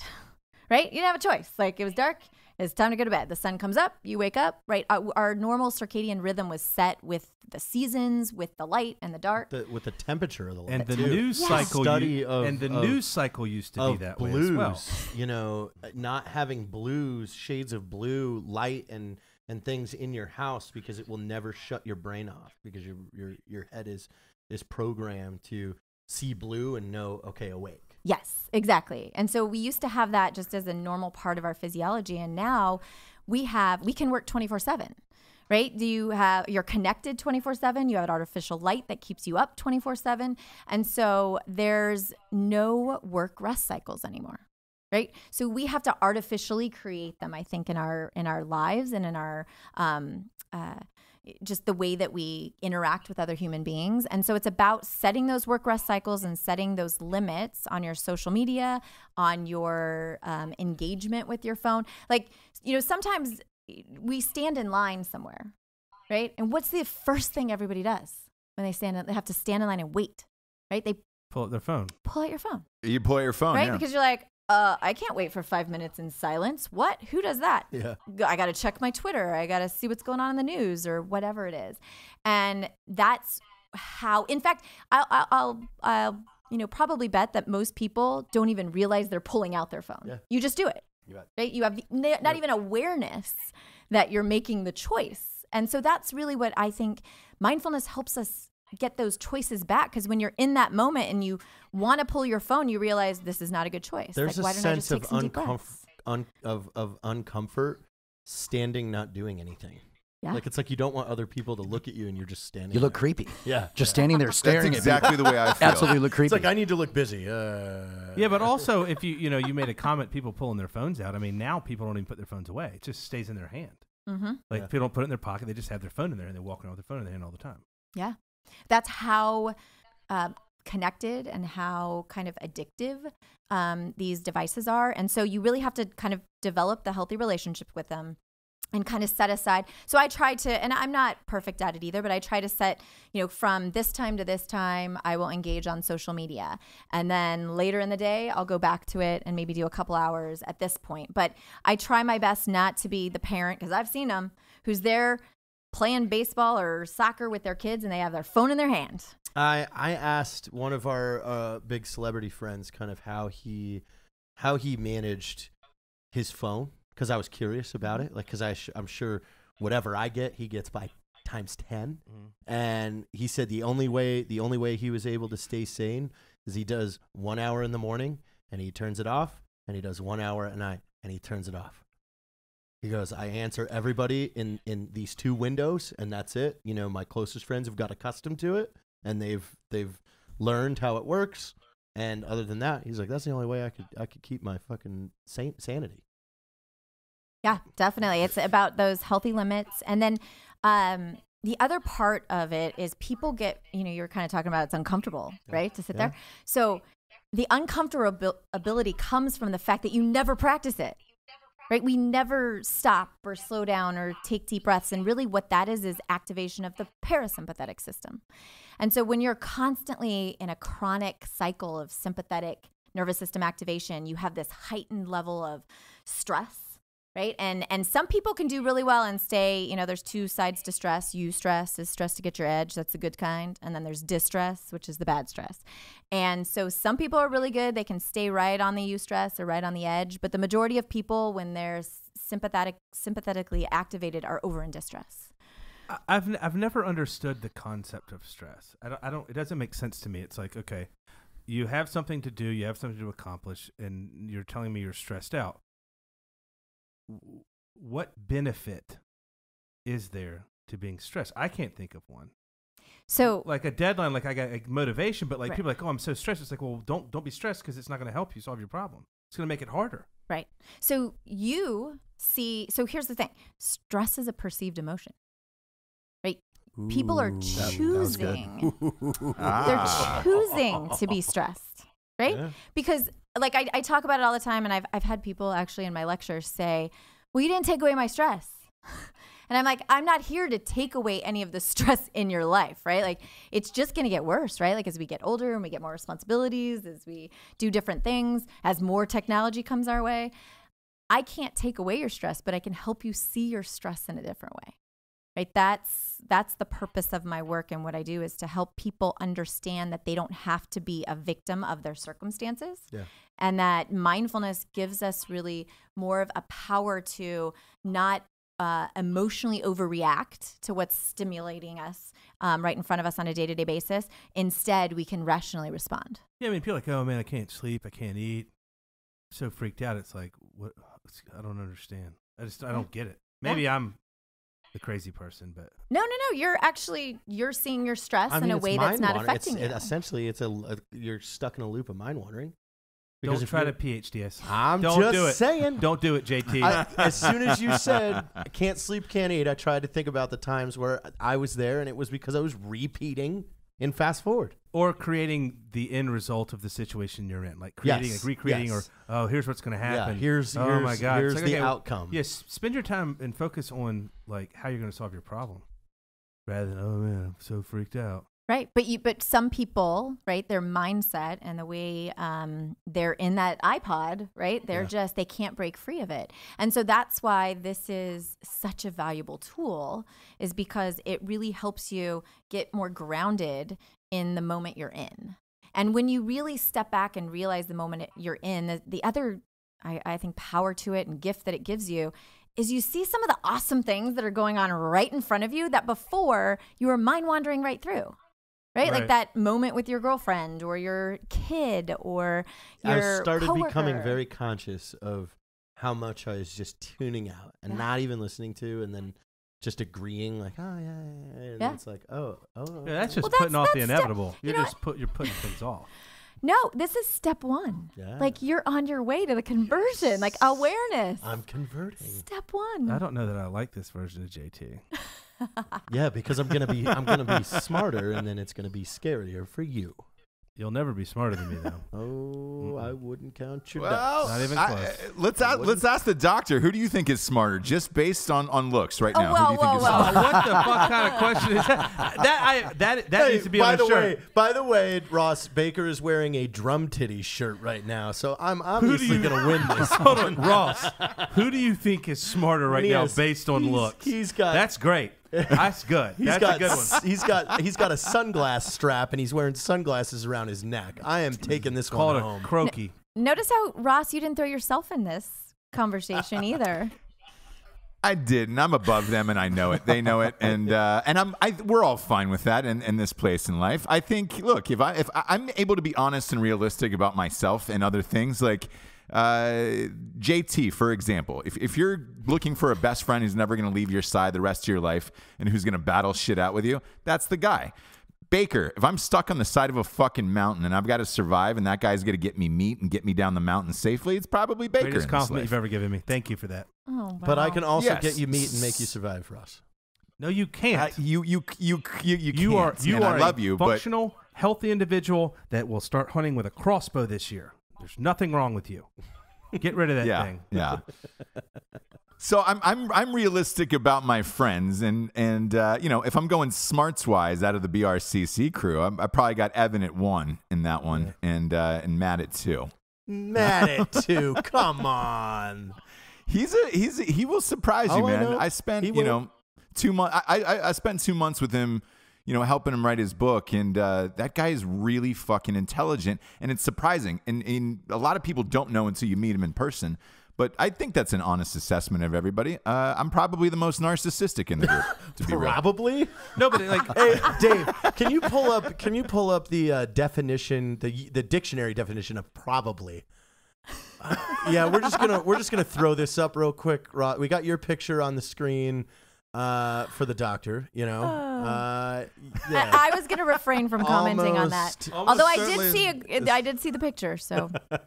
right? You didn't have a choice. Like, it was dark. It's time to go to bed. The sun comes up, you wake up, right? Our, our normal circadian rhythm was set with the seasons, with the light and the dark. The, with the temperature of the light. And the too. news Yes. cycle, Study u- of- and the of- news cycle used to be that blues, way as well. you know, not having blues, shades of blue, light and and things in your house because it will never shut your brain off because your your your head is is programmed to see blue and know okay awake. Yes, exactly. And so we used to have that just as a normal part of our physiology. And now we have, we can work 24 7, right? Do you have you're connected 24/7, you have an artificial light that keeps you up 24/7, and so there's no work rest cycles anymore. Right? So we have to artificially create them I think in our in our lives and in our um uh just the way that we interact with other human beings. And so it's about setting those work rest cycles and setting those limits on your social media, on your um, engagement with your phone. Like, you know, sometimes we stand in line somewhere, right? And what's the first thing everybody does when they stand? In, they have to stand in line and wait, right? They Pull out their phone. pull out your phone, You pull out your phone, right? yeah. Because you're like, uh, I can't wait for five minutes in silence. What? Who does that? Yeah. I got to check my Twitter. I got to see what's going on in the news or whatever it is. And that's how, in fact, I'll, I'll, I'll, you know, probably bet that most people don't even realize they're pulling out their phone. Yeah. You just do it. You bet. Right? You have the- not even awareness that you're making the choice. And so that's really what I think mindfulness helps us get those choices back because when you're in that moment and you want to pull your phone, you realize this is not a good choice. There's like, why a don't I sense just take of some deep uncomf- un- of of uncomfort standing not doing anything. Yeah. Like it's like you don't want other people to look at you and you're just standing. You look there. creepy. Yeah. Just standing there That's staring exactly at the way I me. feel. Absolutely look It's creepy. like I need to look busy. Uh, Yeah, but also if you you know you made a comment, people pulling their phones out. I mean, now people don't even put their phones away; it just stays in their hand. Mm-hmm. Like Yeah. people don't put it in their pocket; they just have their phone in there and they walk around with their phone in their hand all the time. Yeah. That's how uh, connected and how kind of addictive um, these devices are. And so you really have to kind of develop the healthy relationship with them and kind of set aside. So I try to, and I'm not perfect at it either, but I try to set, you know, from this time to this time, I will engage on social media. And then later in the day, I'll go back to it and maybe do a couple hours at this point. But I try my best not to be the parent, because I've seen them, who's there playing baseball or soccer with their kids and they have their phone in their hand. I I asked one of our uh, big celebrity friends kind of how he how he managed his phone because I was curious about it. Like because I sh- I'm sure whatever I get, he gets by times 10 And he said the only way the only way he was able to stay sane is he does one hour in the morning and he turns it off, and he does one hour at night and he turns it off. He goes, I answer everybody in in these two windows, and that's it. You know, my closest friends have got accustomed to it, and they've they've learned how it works. And other than that, he's like, that's the only way I could I could keep my fucking san- sanity. Yeah, definitely. It's about those healthy limits. And then um, the other part of it is people get, you know, you're kind of talking about it's uncomfortable, right? To sit Yeah. there. So the uncomfortability comes from the fact that you never practice it. Right? We never stop or slow down or take deep breaths. And really, what that is, is activation of the parasympathetic system. And so, when you're constantly in a chronic cycle of sympathetic nervous system activation, you have this heightened level of stress right and and some people can do really well and stay you know there's two sides to stress you stress is stress to get your edge that's the good kind and then there's distress which is the bad stress and so some people are really good they can stay right on the you stress or right on the edge but the majority of people when they're sympathetic sympathetically activated are over in distress I've n- I've never understood the concept of stress. I don't, I don't. It doesn't make sense to me. It's like okay, you have something to do, you have something to accomplish, and you're telling me you're stressed out. W- What benefit is there to being stressed? I can't think of one. so Like a deadline, like I got like, motivation, but like Right. people are like, oh, I'm so stressed. It's like, well, don't don't be stressed because it's not going to help you solve your problem. It's going to make it harder. right so you see so here's the thing stress is a perceived emotion right people are choosing Ah. they're choosing to be stressed right Yeah. because like I, I talk about it all the time and I've, I've had people actually in my lectures say well you didn't take away my stress. And i'm like i'm not here to take away any of the stress in your life right? Like it's just going to get worse right? Like as we get older and we get more responsibilities as we do different things as more technology comes our way i can't take away your stress but i can help you see your stress in a different way right? That's that's the purpose of my work and what i do is to help people understand that they don't have to be a victim of their circumstances. Yeah. And that mindfulness gives us really more of a power to not uh, emotionally overreact to what's stimulating us um, right in front of us on a day-to-day basis instead we can rationally respond Yeah, I mean, people are like, oh man, I can't sleep, I can't eat. so freaked out. It's like, what? I don't understand. I just, I don't get it. Maybe I'm the crazy person, but No, no, no. You're actually you're seeing your stress I mean, in a way that's not mind-wandering. It's- affecting it- you. essentially, it's a, a- you're stuck in a loop of mind wandering. Don't try to you're- PhDS. I'm don't just do it. saying. Don't do it, JT. I, as soon as you said I can't sleep, can't eat, I tried to think about the times where I was there, and it was because I was repeating in fast forward. or creating the end result of the situation you're in, like creating, Yes, like recreating, yes. or oh, here's what's going to happen. here's- oh my god, here's It's like, the okay, outcome. Yes, spend your time and focus on like how you're going to solve your problem, rather than oh man, I'm so freaked out. Right, but you but some people, right, their mindset and the way um, they're in that iPod, right, they're just they can't break free of it, and so that's why this is such a valuable tool, is because it really helps you get more grounded in the moment you're in, and when you really step back and realize the moment you're in, the, the other, I, I think, power to it and gift that it gives you is you see some of the awesome things that are going on right in front of you that before you were mind wandering right through. Right? Like that moment with your girlfriend or your kid or your I started becoming very conscious of how much I was just tuning out and Yeah. not even listening to, and then just agreeing, like, oh yeah, yeah, yeah. and Yeah. it's like, oh, oh, Yeah, that's just Well, that's- putting off the that's step- inevitable. you you're know just put you're putting things off. No, this is step one. Yeah. Like you're on your way to the conversion, like awareness. I'm converting. Step one. I don't know that I like this version of JT. Yeah, because I'm gonna be, I'm gonna be smarter, and then it's gonna be scarier for you. You'll never be smarter than me though. Oh, I wouldn't count your Well, ducks. Not even I- close. uh, let's ask, let's ask the doctor. Who do you think is smarter, just based on, on looks right Oh, now? whoa, Who do you think whoa, is smarter? what the fuck kind of question is that? That I that that Hey, needs to be by on the shirt. way, by the way, Ross Baker is wearing a drum titty shirt right now, so I'm obviously gonna win this. Hold on, Ross. Who do you think is smarter right He now has- based on he's- looks? he's got- That's great. That's good. He's That's got a good one. he's got he's got a sunglass strap and he's wearing sunglasses around his neck. I am taking this Call one it a home. croaky. Notice how Ross, you didn't throw yourself in this conversation either. I didn't. I'm above them, and I know it. They know it, and uh, and I'm. I, we're all fine with that in, in this place in life. I think. Look, if I if I- I'm able to be honest and realistic about myself and other things, like uh, JT, for example, if if you're looking for a best friend who's never going to leave your side the rest of your life and who's going to battle shit out with you, that's the guy. Baker, if I'm stuck on the side of a fucking mountain and I've got to survive, and that guy's going to get me meat and get me down the mountain safely, it's probably Baker. in Greatest compliment life. you've ever given me. Thank you for that. Oh, But I can also Yes. get you meat and make you survive, Ross. No, you can't. Uh, you you you you you, you are can't, you and are I love a you, but functional, healthy individual that will start hunting with a crossbow this year. There's nothing wrong with you. Get rid of that yeah, thing. yeah. So I'm I'm I'm realistic about my friends, and and uh, you know if I'm going smarts wise out of the BRCC crew, I, I probably got Evan at one in that one, and uh, and Mat at two. Mat at two. Come on. He's a he's a, he will surprise you, Oh, man. know. I, spent He you will. know two months. I, I I spent two months with him, you know, helping him write his book, and uh, that guy is really fucking intelligent, and it's surprising. And, and a lot of people don't know until you meet him in person. But I think that's an honest assessment of everybody. Uh, I'm probably the most narcissistic in the group, to be real. Probably. No, but like Hey, Dave, can you pull up? Can you pull up the uh, definition, the the dictionary definition of probably? Uh, yeah, we're just gonna we're just gonna throw this up real quick. Ro- We got your picture on the screen uh, for the doctor. You know, uh, yeah. I, I was going to refrain from commenting on that. Although I did see a, I did see the picture, so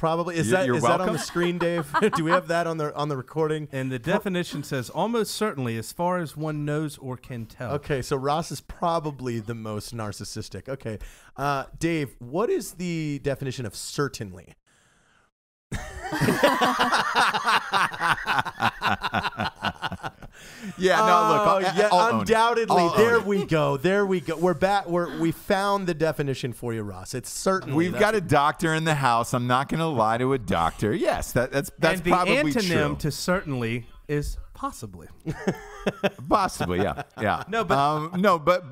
Probably is You're- that you're is that on the screen, Dave? Do we have that on the on the recording? and the definition says almost certainly as far as one knows or can tell. Okay, so Ross is probably the most narcissistic. Okay, uh, Dave, what is the definition of certainly? Yeah, no, look, I'll, Oh, yeah, I'll undoubtedly. I'll There we go. There we go. We're back. We're we found the definition for you, Ross. It's certainly. We've got a doctor in the house. I'm not going to lie to a doctor. Yes, that, that's that's and the probably antonym true. to certainly is possibly. Possibly, yeah, yeah. No, but- um, no, but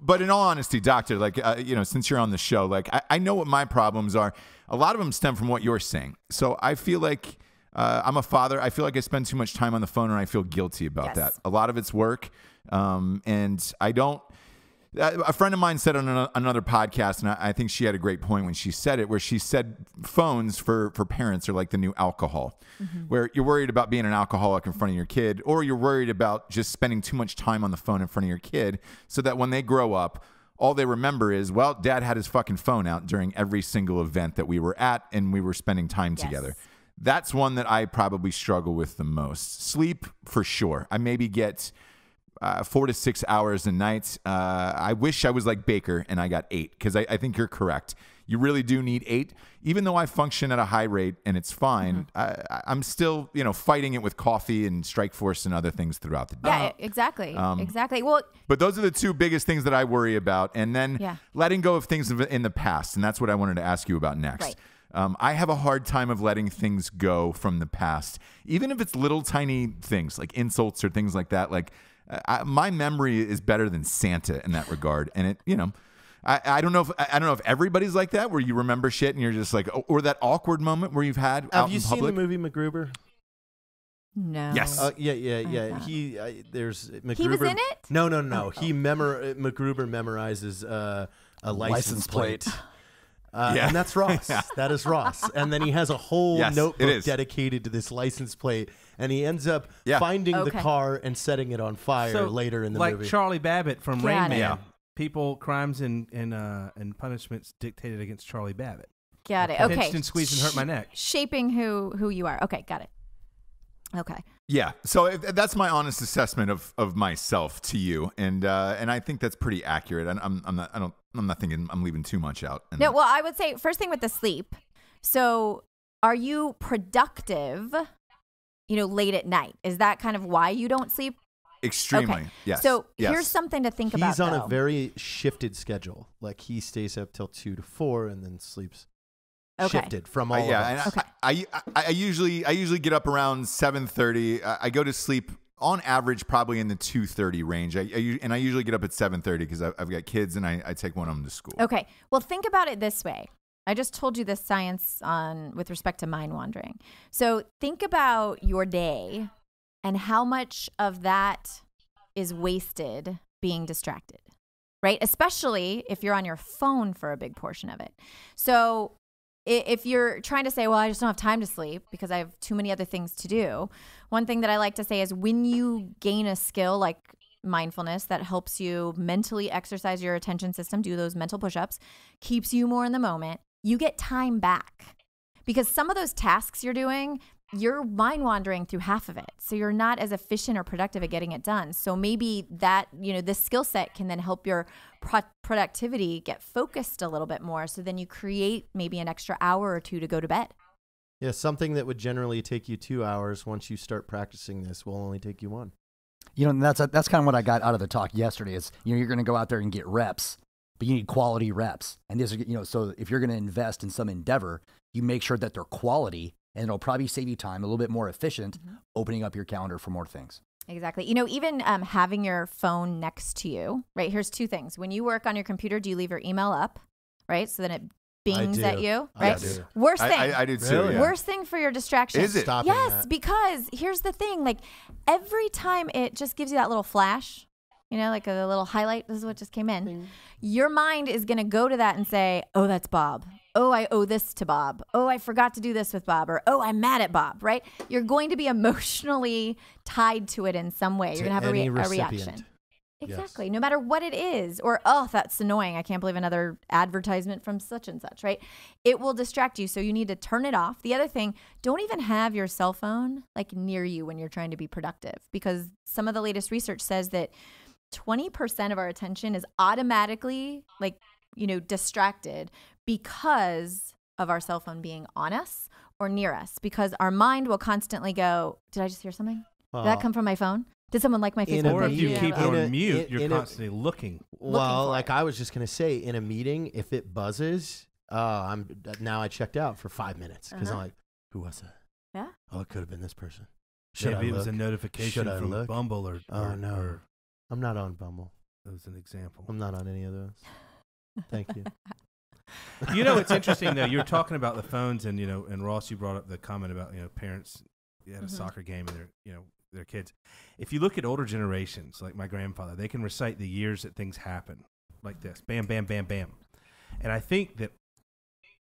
but in all honesty, doctor, like uh, you know, since you're on the show, like I, I know what my problems are. A lot of them stem from what you're saying. So I feel like uh, I'm a father. I feel like I spend too much time on the phone, and I feel guilty about Yes. that. A lot of it's work, um, and I don't. Uh, A friend of mine said on another podcast, and I I think she had a great point when she said it, where she said phones for, for parents are like the new alcohol, where you're worried about being an alcoholic in front of your kid, or you're worried about just spending too much time on the phone in front of your kid, so that when they grow up, all they remember is, well, dad had his fucking phone out during every single event that we were at, and we were spending time Yes. together. That's one that I probably struggle with the most. Sleep, for sure. I maybe get uh, four to six hours a night. Uh, I wish I was like Baker and I got eight because I, I think you're correct. You really do need eight. Even though I function at a high rate and it's fine, I, I- I'm still, you know, fighting it with coffee and Strike Force and other things throughout the day. Yeah, exactly. Um, exactly. Well, But those are the two biggest things that I worry about. And then Yeah. letting go of things in the past. And that's what I wanted to ask you about next. Right. Um, I have a hard time of letting things go from the past, even if it's little tiny things like insults or things like that. Like uh, I, my memory is better than Santa in that regard. And it, you know, I, I don't know if I don't know if everybody's like that, where you remember shit and you're just like, or that awkward moment where you've had. out Have you in seen the movie MacGruber? no. Yes. Uh, yeah, yeah, yeah. not. He uh, there's MacGruber. He was in it? No, no, no. Oh, He memor uh, MacGruber memorizes uh, a license, License plate. Uh, Yeah. And that's Ross. That is Ross. And then he has a whole Yes, notebook is. dedicated to this license plate. And he ends up Yeah. finding the car and setting it on fire So, later in the like movie. Like Charlie Babbitt from Got Rain it. Man. Yeah. People, crimes, and and uh, and punishments dictated against Charlie Babbitt. Got it. Okay. and squeezed and hurt my neck. Shaping who who you are. Okay, got it. Okay. Yeah. So if, that's my honest assessment of, of myself to you, and uh, and I think that's pretty accurate. And I'm I'm not I don't I'm not thinking I'm leaving too much out. And No, well, I would say first thing with the sleep. So, are you productive? You know, late at night. Is that kind of why you don't sleep? Extremely. Okay. Yes. So yes. here's something to think about. He's on though. a very shifted schedule. Like he stays up till two to four and then sleeps Okay. shifted from all Uh, of yeah, us. and I, I, I I usually I usually get up around seven thirty. I, I go to sleep on average probably in the two thirty range. I, I u- and I usually get up at seven thirty because I've got kids and I, I take one of them to school. Okay. Well, think about it this way. I just told you this science on with respect to mind wandering. So think about your day and how much of that is wasted being distracted, right? Especially if you're on your phone for a big portion of it. So if you're trying to say, well, I just don't have time to sleep because I have too many other things to do, one thing that I like to say is when you gain a skill like mindfulness that helps you mentally exercise your attention system, do those mental push ups, keeps you more in the moment, you get time back. Because some of those tasks you're doing, you're mind wandering through half of it. So you're not as efficient or productive at getting it done. So maybe that, you know, this skill set can then help your pro- productivity get focused a little bit more. So then you create maybe an extra hour or two to go to bed. Yeah, something that would generally take you two hours once you start practicing this will only take you one. You know, and that's that's kind of what I got out of the talk yesterday. Is you know you're going to go out there and get reps, but you need quality reps. And these are you know so if you're going to invest in some endeavor, you make sure that they're quality, and it'll probably save you time, a little bit more efficient, opening up your calendar for more things. Exactly. You know, even um, having your phone next to you, right? Here's two things. When you work on your computer, do you leave your email up, right? So then it bings at you, I right? do. Worst I, thing. I, I do too. Really? yeah. Worst thing for your distraction. Is it? Stopping Yes, that. because here's the thing like every time it just gives you that little flash, you know, like a little highlight, this is what just came in. Your mind is going to go to that and say, oh, that's Bob. Oh, I owe this to Bob. Oh, I forgot to do this with Bob. Or, oh, I'm mad at Bob, right? You're going to be emotionally tied to it in some way. You're going to have a, re- a reaction. Yes. Exactly. No matter what it is, or oh, that's annoying. I can't believe another advertisement from such and such, right? It will distract you. So you need to turn it off. The other thing, don't even have your cell phone like near you when you're trying to be productive because some of the latest research says that 20% of our attention is automatically like, you know, distracted because of our cell phone being on us or near us because our mind will constantly go, did I just hear something? Did that come from my phone? Did someone like my in Facebook Or if you keep it on a- mute, in- you're in a- constantly looking. Well, like it. I was just gonna say, in a meeting, if it buzzes, uh, I'm now I checked out for five minutes because Uh-huh. I'm like, who was that? Yeah. Oh, it could have been this person. Should Maybe I it was a notification Should I from look? Bumble or, Oh, or, no. or I'm not on Bumble. it was an example. I'm not on any of those. Thank you. you know, it's interesting though. You're talking about the phones, and you know, and Ross, you brought up the comment about you know parents at a Mhm. soccer game and their you know their kids. If you look at older generations, like my grandfather, they can recite the years that things happen like this, bam, bam, bam, bam. And I think that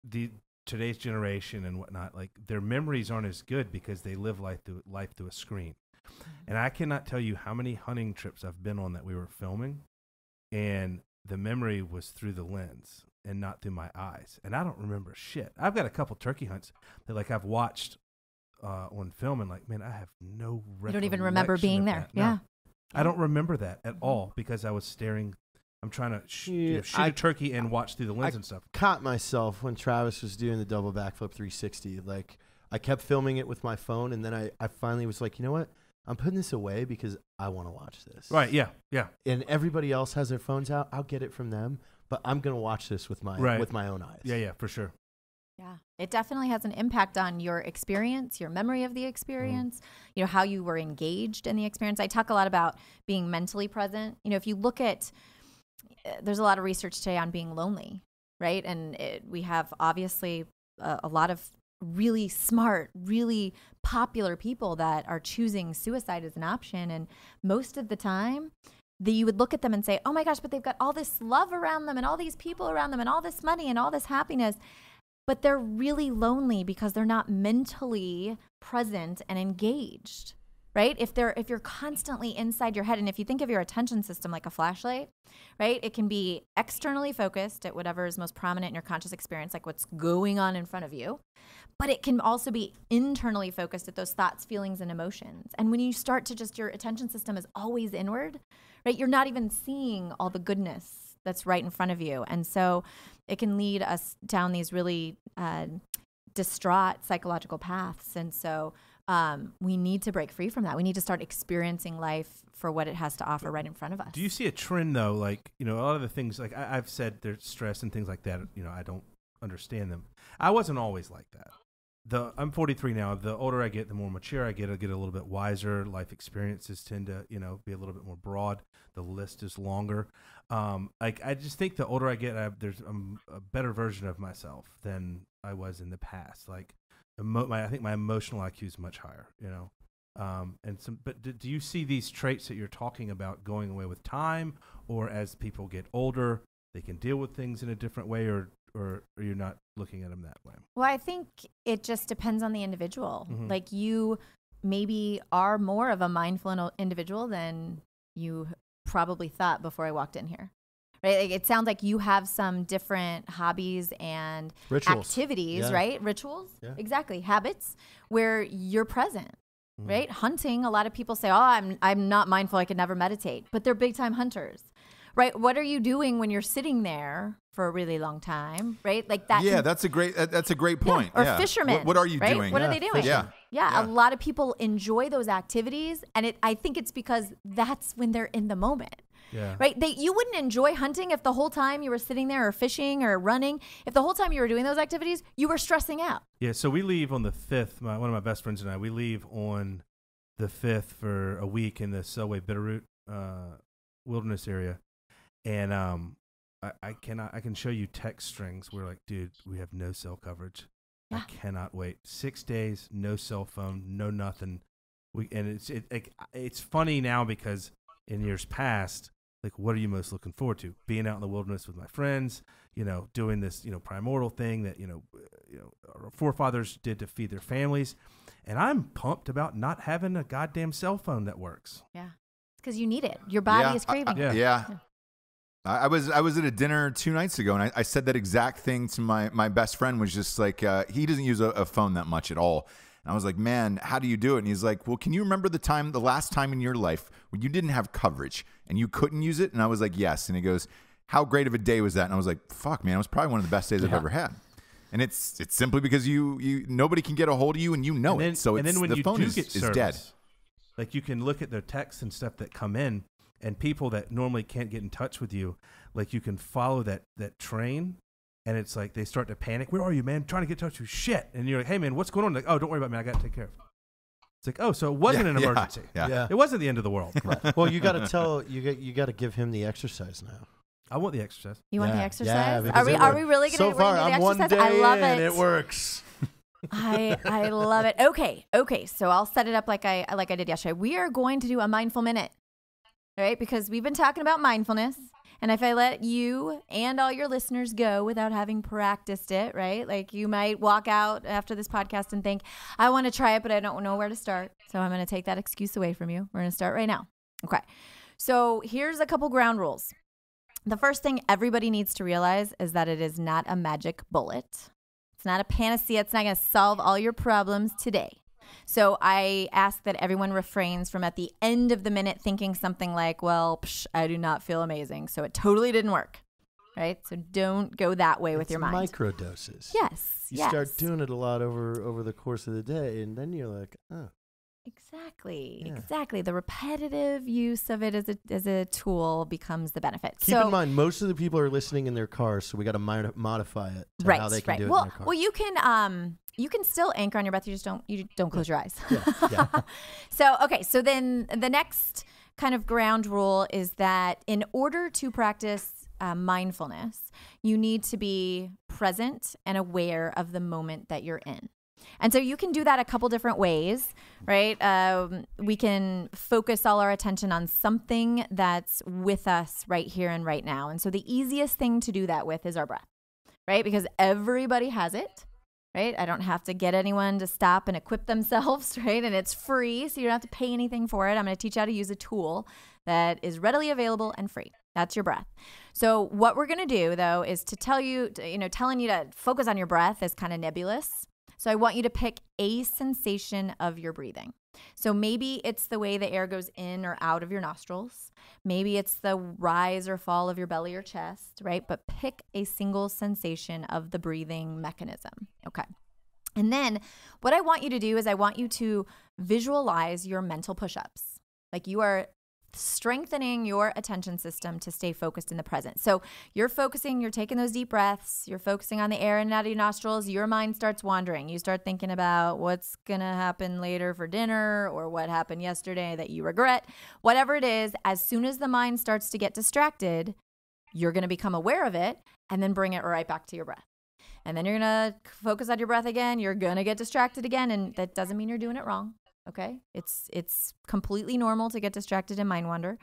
the today's generation and whatnot, like their memories aren't as good because they live life through life through a screen. And I cannot tell you how many hunting trips I've been on that we were filming, and the memory was through the lens and not through my eyes. And I don't remember shit. I've got a couple turkey hunts that like I've watched uh, on film and like, man, I have no. You don't even remember being there. No. Yeah. I don't remember that at all because I was staring. I'm trying to sh- you know, shoot I- a turkey and watch through the lens I and stuff. caught myself when Travis was doing the double backflip 360. Like I kept filming it with my phone, and then I, I finally was like, you know what? I'm putting this away because I want to watch this. Right? Yeah. Yeah. And everybody else has their phones out. I'll get it from them, but I'm gonna watch this with my Right. with my own eyes. Yeah. Yeah. For sure. Yeah. It definitely has an impact on your experience, your memory of the experience, you know, how you were engaged in the experience. I talk a lot about being mentally present. You know, if you look at, uh, there's a lot of research today on being lonely, right? And it, we have obviously a, a lot of really smart, really popular people that are choosing suicide as an option. And most of the time, that you would look at them and say, oh my gosh, but they've got all this love around them and all these people around them and all this money and all this happiness. But they're really lonely because they're not mentally present and engaged right? If they're if you're constantly inside your head and if you think of your attention system like a flashlight right it can be externally focused at whatever is most prominent in your conscious experience like what's going on in front of you but it can also be internally focused at those thoughts feelings and emotions. And when you start to just your attention system is always inward right you're not even seeing all the goodness that's right in front of you. And so it can lead us down these really uh, distraught psychological paths. And so um, we need to break free from that. We need to start experiencing life for what it has to offer right in front of us. Do you see a trend though? Like you know, a lot of the things like I, I've said, there's stress and things like that. You know, I don't understand them. I wasn't always like that. The I'm 43 now. The older I get, the more mature I get. I get a little bit wiser. Life experiences tend to you know be a little bit more broad. The list is longer. Um, like I just think the older I get, I, there's um, a better version of myself than I was in the past. Like emo- my, I think my emotional IQ is much higher. You know. Um, and some, but do, do you see these traits that you're talking about going away with time, or as people get older, they can deal with things in a different way, or or are you not looking at them that way? Well, I think it just depends on the individual. Mhm. Like you maybe are more of a mindful individual than you probably thought before I walked in here. Right? Like it sounds like you have some different hobbies and Rituals. activities, Yeah. right? Rituals, Yeah. exactly, habits where you're present. Mhm. Right? Hunting, a lot of people say, "Oh, I'm I'm not mindful. I could never meditate." But they're big time hunters. Right? What are you doing when you're sitting there for a really long time, right? Like that yeah, can- that's a great that, that's a great yeah, point. Or yeah. fishermen. What, what are you right? doing? What are they doing? Yeah. Yeah, Yeah. a lot of people enjoy those activities, and it. I think it's because that's when they're in the moment, Yeah. right? They you wouldn't enjoy hunting if the whole time you were sitting there or fishing or running. If the whole time you were doing those activities, you were stressing out. Yeah. So we leave on the fifth. My, one of my best friends and I, we leave on the fifth for a week in the Selway Bitterroot uh, wilderness area, and um, I, I cannot. I can show you text strings. We're like, dude, we have no cell coverage. I cannot wait. Six days, no cell phone, no nothing. We and it's it, like it's funny now because in years past, like what are you most looking forward to? Being out in the wilderness with my friends, you know, doing this, you know, primordial thing that you know, uh, you know, our forefathers did to feed their families, and I'm pumped about not having a goddamn cell phone that works. Yeah, because you need it. Your body yeah, is craving I, I- it. yeah. I I was I was at a dinner two nights ago, and I, I said that exact thing to my my best friend. Was just like uh, he doesn't use a, a phone that much at all. And I was like, man, how do you do it? And he's like, well, can you remember the time, the last time in your life when you didn't have coverage and you couldn't use it? And I was like, yes. And he goes, how great of a day was that? And I was like, fuck, man, it was probably one of the best days I've ever had. And it's it's simply because you you nobody can get a hold of you and you know and then, it. So and it's, then when the you phone do is, get is dead. like you can look at the texts and stuff that come in, and people that normally can't get in touch with you, like you can follow that that train, and it's like they start to panic. Where are you, man? trying to get in touch with you. Shit. And you're like, hey, man, what's going on? Like, oh, don't worry about me. I got to take care of. It. It's like, oh, so it wasn't Yeah, an emergency. yeah. Yeah. It wasn't the end of the world. well, you got to tell you got you got to give him the exercise now. I want the exercise. You want the exercise? Yeah, are we are we really So going to far, do the I'm one exercise? day I love in, it. it works. I I love it. Okay, okay. So I'll set it up like I like I did yesterday. We are going to do a mindful minute, all right? Because we've been talking about mindfulness, And if I let you and all your listeners go without having practiced it, right? Like you might walk out after this podcast and think, I want to try it, but I don't know where to start. So I'm going to take that excuse away from you. We're going to start right now. Okay. So here's a couple ground rules. The first thing everybody needs to realize is that it is not a magic bullet. It's not a panacea. It's not going to solve all your problems today. So I ask that everyone refrains from at the end of the minute thinking something like, well, psh, I do not feel amazing. So it totally didn't work. Right? So don't go that way with It's your mind. Micro doses. yes. You yes. start doing it a lot over over the course of the day, and then you're like, oh, Exactly. Yeah. Exactly. The repetitive use of it as a as a tool becomes the benefit. keep so, in mind, most of the people are listening in their cars, so we got to mod- modify it to right, how they can right. do it well, in their car. well, you can um you can still anchor on your breath. You just don't you don't close your eyes. yeah, yeah. So, okay, so then the next kind of ground rule is that in order to practice uh, mindfulness, you need to be present and aware of the moment that you're in. And so you can do that a couple different ways, right? Um, we can focus all our attention on something that's with us right here and right now. And so the easiest thing to do that with is our breath, right? Because everybody has it right? I don't have to get anyone to stop and equip themselves, right? And it's free, so you don't have to pay anything for it. I'm going to teach you how to use a tool that is readily available and free. That's your breath. So what we're going to do though is to tell you, you know, telling you to focus on your breath is kind of nebulous. So I want you to pick a sensation of your breathing. So maybe it's the way the air goes in or out of your nostrils. Maybe it's the rise or fall of your belly or chest, right? But pick a single sensation of the breathing mechanism. Okay. And then what I want you to do is I want you to visualize your mental push ups. Like you are strengthening your attention system to stay focused in the present. So you're focusing, you're taking those deep breaths, you're focusing on the air in and out of your nostrils, your mind starts wandering. You start thinking about what's going to happen later for dinner or what happened yesterday that you regret. Whatever it is, as soon as the mind starts to get distracted, you're going to become aware of it and then bring it right back to your breath. And then you're going to focus on your breath again. You're going to get distracted again and that doesn't mean you're doing it wrong. Okay? It's it's completely normal to get distracted and mind wander.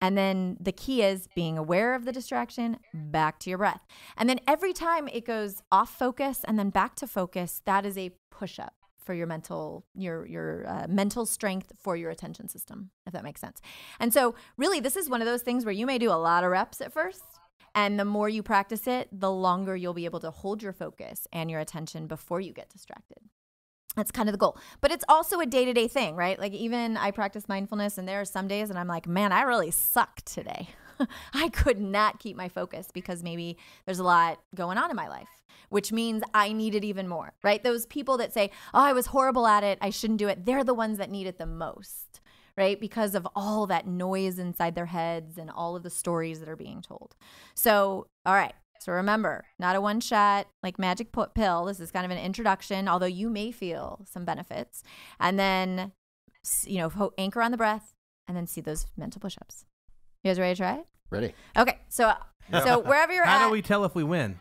And then the key is being aware of the distraction, back to your breath. And then every time it goes off focus and then back to focus, that is a push up for your mental your your uh, mental strength for your attention system if that makes sense and so really this is one of those things where you may do a lot of reps at first and the more you practice it the longer you'll be able to hold your focus and your attention before you get distracted that's kind of the goal. But it's also a day to day thing, right? Like, even I practice mindfulness, and there are some days, and I'm like, man, I really suck today. I could not keep my focus because maybe there's a lot going on in my life, which means I need it even more, right? Those people that say, oh, I was horrible at it, I shouldn't do it, they're the ones that need it the most, right? Because of all that noise inside their heads and all of the stories that are being told. So, all right. So remember, not a one shot like magic pill. This is kind of an introduction, although you may feel some benefits. And then, you know, anchor on the breath and then see those mental push ups. You guys ready to try it? Ready? Okay. So, so wherever you're How at, How do we tell if we win?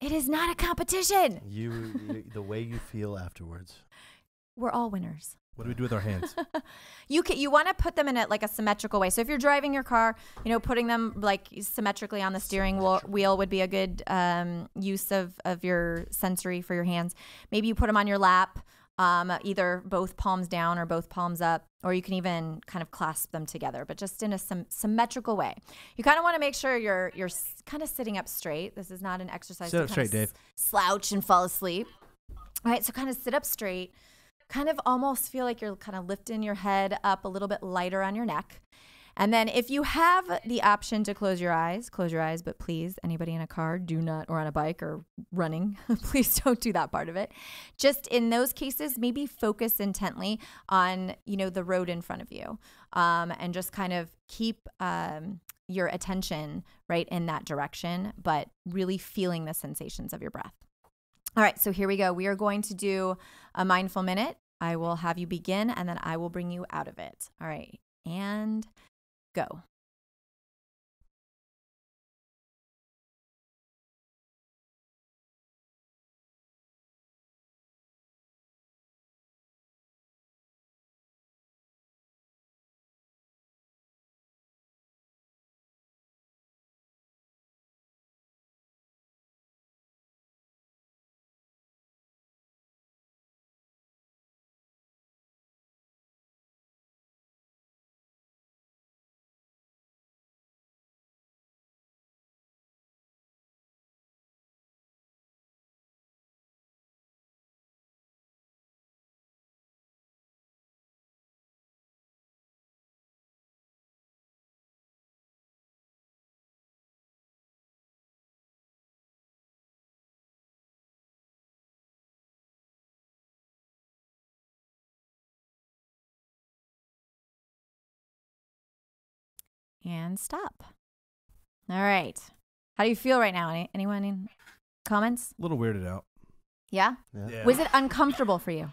it is not a competition. you, you the way you feel afterwards. We're all winners. What do we do with our hands? You can you want to put them in a like a symmetrical way. So if you're driving your car, you know, putting them like symmetrically on the steering wheel, wheel would be a good um, use of of your sensory for your hands. Maybe you put them on your lap, um, either both palms down or both palms up, or you can even kind of clasp them together, but just in a sym- symmetrical way. You kind of want to make sure you're you're s- kind of sitting up straight. This is not an exercise. Sit to up straight, Dave. Slouch and fall asleep. All right, so kind of sit up straight kind of almost feel like you're kind of lifting your head up a little bit lighter on your neck. And then if you have the option to close your eyes, close your eyes, but please, anybody in a car, do not, or on a bike or running, please don't do that part of it. Just in those cases, maybe focus intently on, you know, the road in front of you um, and just kind of keep um, your attention right in that direction, but really feeling the sensations of your breath. All right, so here we go. We are going to do a mindful minute. I will have you begin and then I will bring you out of it. All right, and go. And stop. All right. How do you feel right now? Any, anyone in comments? A little weirded out. Yeah? Yeah. Was it uncomfortable for you?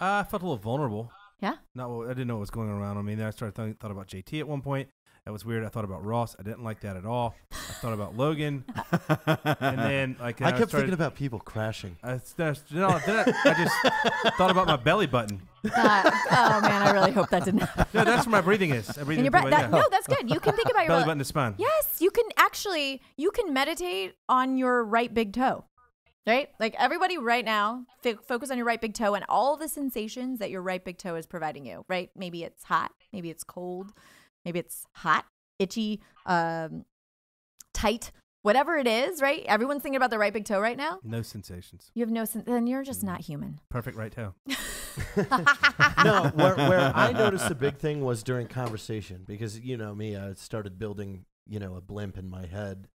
Uh, I felt a little vulnerable. Yeah? Not what, I didn't know what was going around on me. Then I started th- thought about JT at one point. That was weird. I thought about Ross. I didn't like that at all. I thought about Logan, and then like I I kept started, thinking about people crashing. I, then I- no, then I, I just thought about my belly button. Oh, man. I really hope that didn't happen. No, that's where my breathing is. I breathe In your breath. That, yeah. no, that's good. You can think about your belly button to spine. Yes, you can actually you can meditate on your right big toe. Right? Like everybody right now, fo- focus on your right big toe and all the sensations that your right big toe is providing you, right? Maybe it's hot, maybe it's cold, maybe it's hot, itchy, um, tight, whatever it is, right? Everyone's thinking about the right big toe right now. No sensations. You have no sen- then you're just not human. Perfect right toe. no, where, where I noticed the big thing was during conversation because you know me, I started building you know a blimp in my head,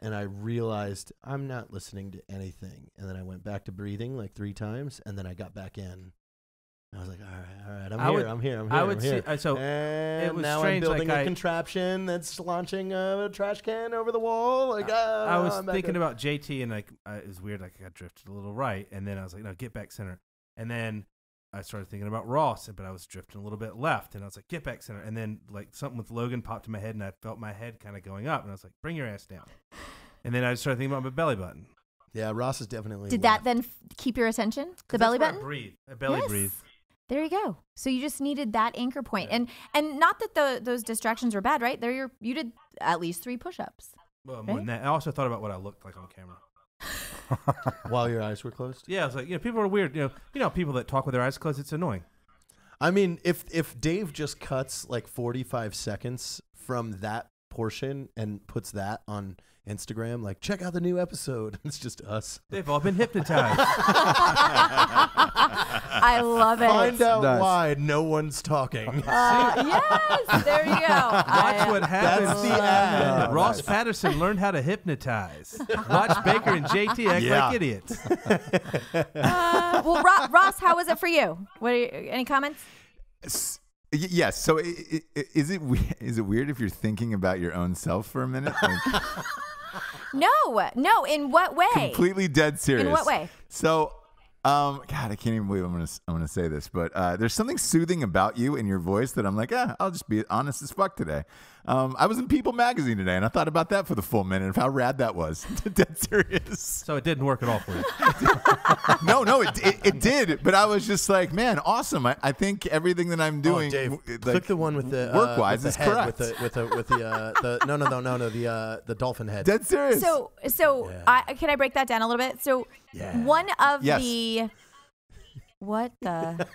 and I realized I'm not listening to anything, and then I went back to breathing like three times, and then I got back in. I was like, all right, all right, I'm I here, would- I'm here, I'm I here, would I'm here. uh, so, and was now strange, I'm building like a I- contraption that's launching a trash can over the wall. Like, uh, I was I'm back thinking in. about JT and like I, it was weird. Like I got drifted a little right, and then I was like, no, get back center. And then I started thinking about Ross, but I was drifting a little bit left, and I was like, get back center. And then like something with Logan popped in my head, and I felt my head kind of going up, and I was like, bring your ass down. And then I started thinking about my belly button. Yeah, Ross is definitely. Did that then f- keep your attention? The that's belly where I button? breathe. I belly Yes. breathe. There you go. So you just needed that anchor point. And and not that the those distractions were bad, right? They're you did at least 3 push-ups. Well, more Right? than that, I also thought about what I looked like on camera. while your eyes were closed? Yeah, I was like, you know, people are weird. You know, you know, people that talk with their eyes closed. It's annoying. I mean, if if Dave just cuts like 45 seconds from that portion and puts that on Instagram, like check out the new episode. It's just us. They've all been hypnotized. I love it. Find out Nice. why no one's talking. Uh, yes, there you go. Watch I- what happens. That's the ad. Uh, Ross Patterson learned how to hypnotize. Watch Baker and JT act Yeah. like idiots. Uh, well, Ro- Ross, how was it for you? What are you, any comments? S- y- Yes. So i- i- i- is it we- is it weird if you're thinking about your own self for a minute? Like, No, no. In what way? completely dead serious. In what way? So, um, God, I can't even believe I'm gonna I'm gonna say this, but uh, there's something soothing about you in your voice that I'm like, ah, I'll just be honest as fuck today. Um, I was in People magazine today, and I thought about that for the full minute of how rad that was. dead serious. So it didn't work at all for you. no, no, it, it it did, but I was just like, man, awesome. I, I think everything that I'm doing, oh, Dave, w- click like, the one with the uh, work-wise with is correct. with the with the with the uh, the no no no no no the uh, the dolphin head. dead serious. So, so Yeah. I, can I break that down a little bit? So, Yeah. one of Yes. the what the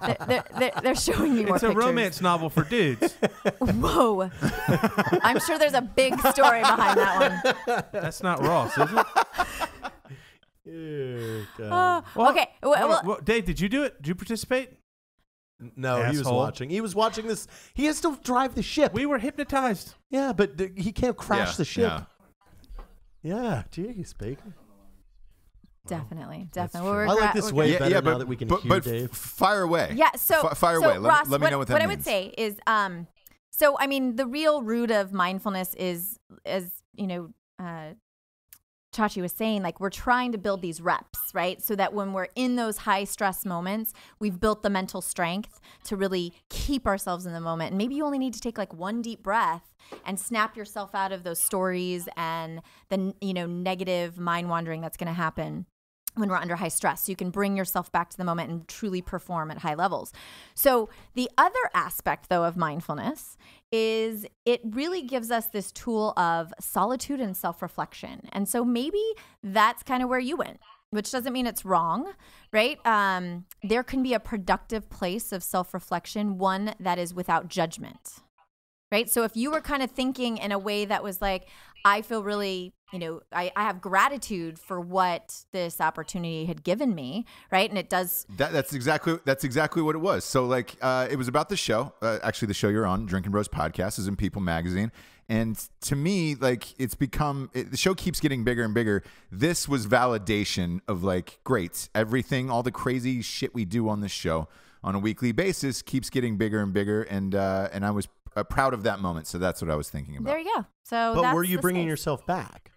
they're, they're, they're, they're showing me more It's a pictures. romance novel for dudes. Whoa! I'm sure there's a big story behind that one. That's not Ross, is it? Ew, Uh, Well, okay, well, well. Well, Dave, did you do it? Did you participate? no, he was watching. He was watching this. He has to drive the ship. We were hypnotized. yeah, but th- he can't crash Yeah, the ship. yeah. Yeah, jeez, Baker. Definitely, That's definitely. true. We're I like this way yeah, better yeah, now but, that we can but, hear but Dave. fire away. Yeah. So Fi- fire so away. Let, Ross, let me what, know what that what I would say is, um, so I mean, the real root of mindfulness is, as you know, uh, Chachi was saying, like we're trying to build these reps, right? So that when we're in those high stress moments, we've built the mental strength to really keep ourselves in the moment. And maybe you only need to take like one deep breath and snap yourself out of those stories and the you know negative mind wandering that's going to happen when we're under high stress. So you can bring yourself back to the moment and truly perform at high levels. So the other aspect though of mindfulness is it really gives us this tool of solitude and self-reflection. And so maybe that's kind of where you went. Which doesn't mean it's wrong, right? Um, there can be a productive place of self reflection, one that is without judgment, right? So if you were kind of thinking in a way that was like, I feel really, you know, I, I have gratitude for what this opportunity had given me, right? And it does, That, that's exactly that's exactly what it was. So like, uh, it was about the show. Uh, actually, the show you're on, Drinking Bros podcast, is in People Magazine. And to me, like, it's become it, the show keeps getting bigger and bigger. This was validation of like, great, everything, all the crazy shit we do on this show on a weekly basis keeps getting bigger and bigger. And uh, and I was uh, proud of that moment. So that's what I was thinking about. There you go. So, but that's were you bringing space. yourself back?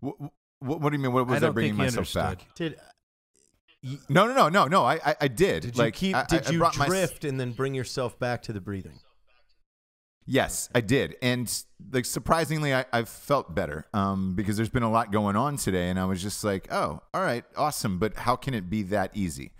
What, what, what do you mean? What was I I, bringing myself understood. back? Did No, no, no, no, no. I, I, I did. did like, you keep? I- I- did I you brought my- drift and then bring yourself back to the breathing? Yes, I did, and like surprisingly, I, I felt better um, because there's been a lot going on today, and I was just like, oh, all right, awesome. But how can it be that easy?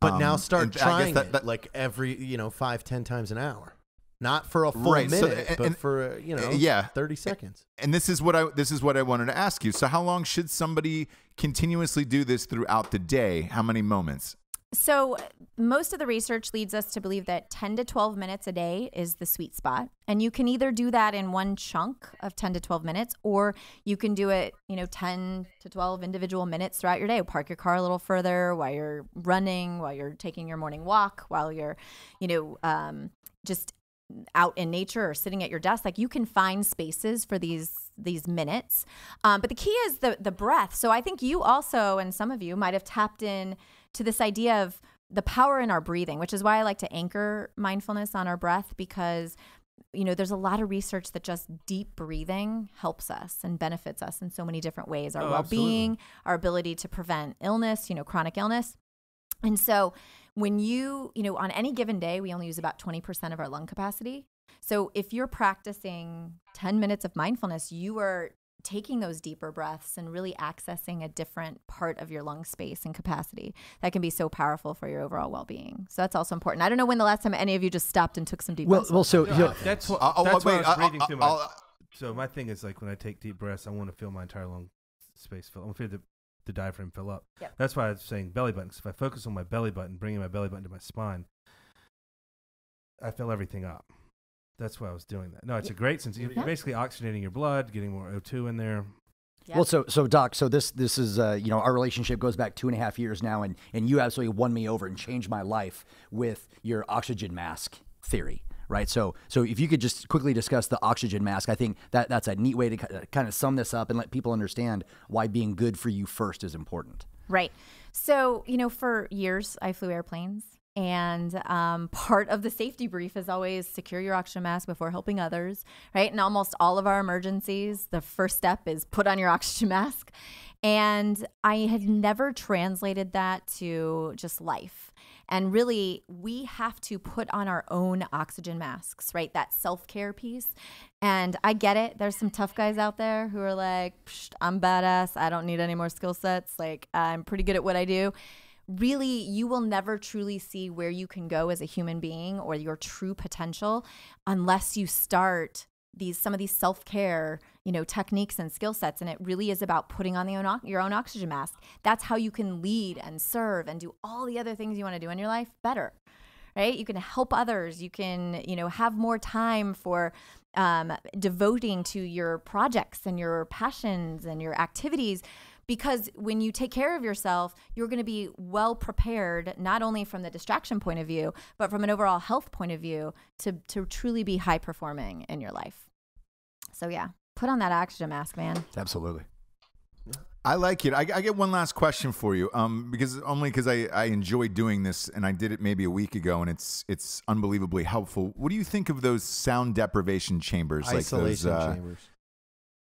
But now Um, start I guess trying that- it like every you know five ten times an hour, not for a full Right, so- minute, and- but and- for uh, you know yeah. thirty seconds. and this is what I this is what I wanted to ask you. So, how long should somebody continuously do this throughout the day? How many moments? So, most of the research leads us to believe that 10 to 12 minutes a day is the sweet spot. And you can either do that in one chunk of 10 to 12 minutes, or you can do it, you know, 10 to 12 individual minutes throughout your day. Park your car a little further while you're running, while you're taking your morning walk, while you're, you know, um, just out in nature or sitting at your desk like you can find spaces for these these minutes um, but the key is the the breath so i think you also and some of you might have tapped in to this idea of the power in our breathing which is why i like to anchor mindfulness on our breath because you know there's a lot of research that just deep breathing helps us and benefits us in so many different ways our Oh, well-being our ability to prevent illness you know chronic illness and so when you, you know, on any given day, we only use about 20% of our lung capacity. So if you're practicing 10 minutes of mindfulness, you are taking those deeper breaths and really accessing a different part of your lung space and capacity that can be so powerful for your overall well-being. So that's also important. I don't know when the last time any of you just stopped and took some deep Well, breaths. well, so, Yeah, so that's what. Oh, oh, that's wait, why I was I'll- breathing I'll- through my. So my thing is like when I take deep breaths, I want to feel my entire lung space fill. I want to feel the, the diaphragm fill up. Yep. That's why I was saying belly button. 'cause if I focus on my belly button, bringing my belly button to my spine, I fill everything up. That's why I was doing that. No, it's a great sense. You're Yeah. basically oxygenating your blood, getting more O2 in there. Yeah. Well, so so Doc, so this this is uh, you know our relationship goes back two and a half years now, and and you absolutely won me over and changed my life with your oxygen mask theory, right? So so if you could just quickly discuss the oxygen mask, I think that that's a neat way to kind of sum this up and let people understand why being good for you first is important. Right. So, you know, for years I flew airplanes, and um, part of the safety brief is always secure your oxygen mask before helping others, right? In almost all of our emergencies, the first step is put on your oxygen mask. And I had never translated that to just life. And really, we have to put on our own oxygen masks, right? That self care piece. And I get it. There's some tough guys out there who are like, I'm badass. I don't need any more skill sets. Like, I'm pretty good at what I do. Really, you will never truly see where you can go as a human being or your true potential unless you start these some of these self-care you know techniques and skill sets. And it really is about putting on the own, your own oxygen mask. That's how you can lead and serve and do all the other things you want to do in your life better right? You can help others. You can you know have more time for um, devoting to your projects and your passions and your activities because when you take care of yourself you're going to be well prepared not only from the distraction point of view but from an overall health point of view to to truly be high performing in your life so yeah put on that oxygen mask man Absolutely. I like it. I, I get one last question for you, um, because only because I, I enjoy doing this, and I did it maybe a week ago, and it's it's unbelievably helpful. What do you think of those sound deprivation chambers? Isolation like those, uh, chambers.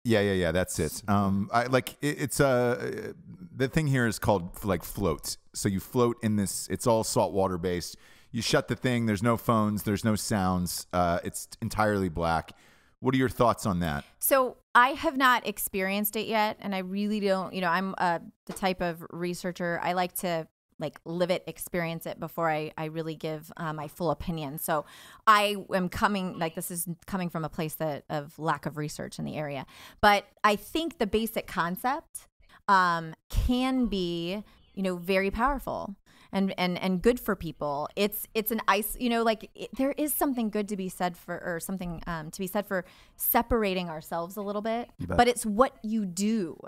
Yeah, yeah, yeah. That's it. Um, I like it, it's uh, the thing here is called like floats. So you float in this. It's all saltwater based. You shut the thing. There's no phones. There's no sounds. Uh, it's entirely black. What are your thoughts on that? So I have not experienced it yet, and I really don't. You know, I'm uh, the type of researcher I like to like live it, experience it before I I really give uh, my full opinion. So I am coming like this is coming from a place that of lack of research in the area, but I think the basic concept um, can be you know very powerful and and and good for people. It's it's an ice you know like it, there is something good to be said for or something um, to be said for separating ourselves a little bit but it's what you do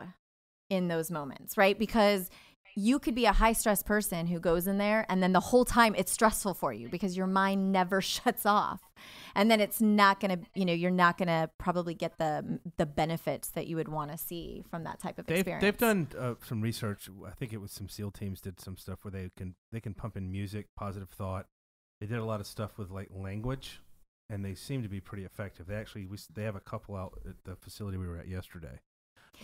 in those moments right? Because you could be a high stress person who goes in there and then the whole time it's stressful for you because your mind never shuts off and then it's not going to you know you're not going to probably get the the benefits that you would want to see from that type of They've, experience they've done uh, some research. I think it was some SEAL teams did some stuff where they can they can pump in music, positive thought, They did a lot of stuff with like language, and they seem to be pretty effective. They actually we, they have a couple out at the facility we were at yesterday.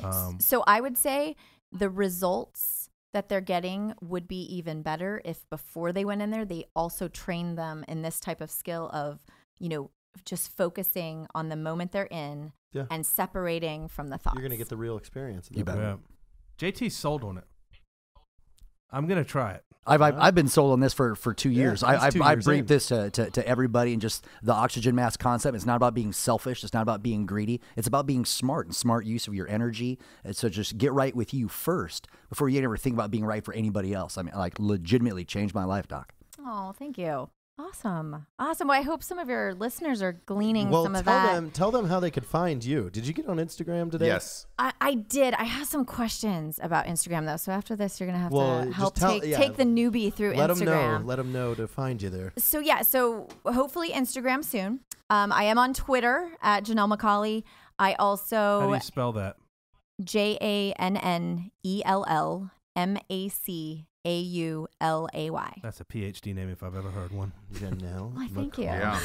Um, So I would say the results that they're getting would be even better if before they went in there, they also trained them in this type of skill of, you know, just focusing on the moment they're in Yeah. and separating from the thoughts. You're gonna get the real experience. You bet. yeah. JT sold on it. I'm gonna try it. I've, I've, I've been sold on this for, for two years. it's I, I've, two I years breathe this to, to, to everybody and just the oxygen mask concept. It's not about being selfish. It's not about being greedy. It's about being smart and smart use of your energy. And so just get right with you first before you ever think about being right for anybody else. I mean, like legitimately changed my life, Doc. Oh, thank you. Awesome. Awesome. Well, I hope some of your listeners are gleaning Well, some tell of that. them tell them how they could find you. Did you get on Instagram today? Yes. I, I did. I have some questions about Instagram though. So after this, you're gonna have Well, to help tell- take yeah. take the newbie through Let Instagram. them know. Let them know to find you there. So yeah, so hopefully Instagram soon. Um, I am on Twitter at Jannell MacAulay. I also. How do also you spell that? J A N N E L L M A C A U L A Y. That's a PhD name if I've ever heard one. Jannell. Why, thank you. Yeah.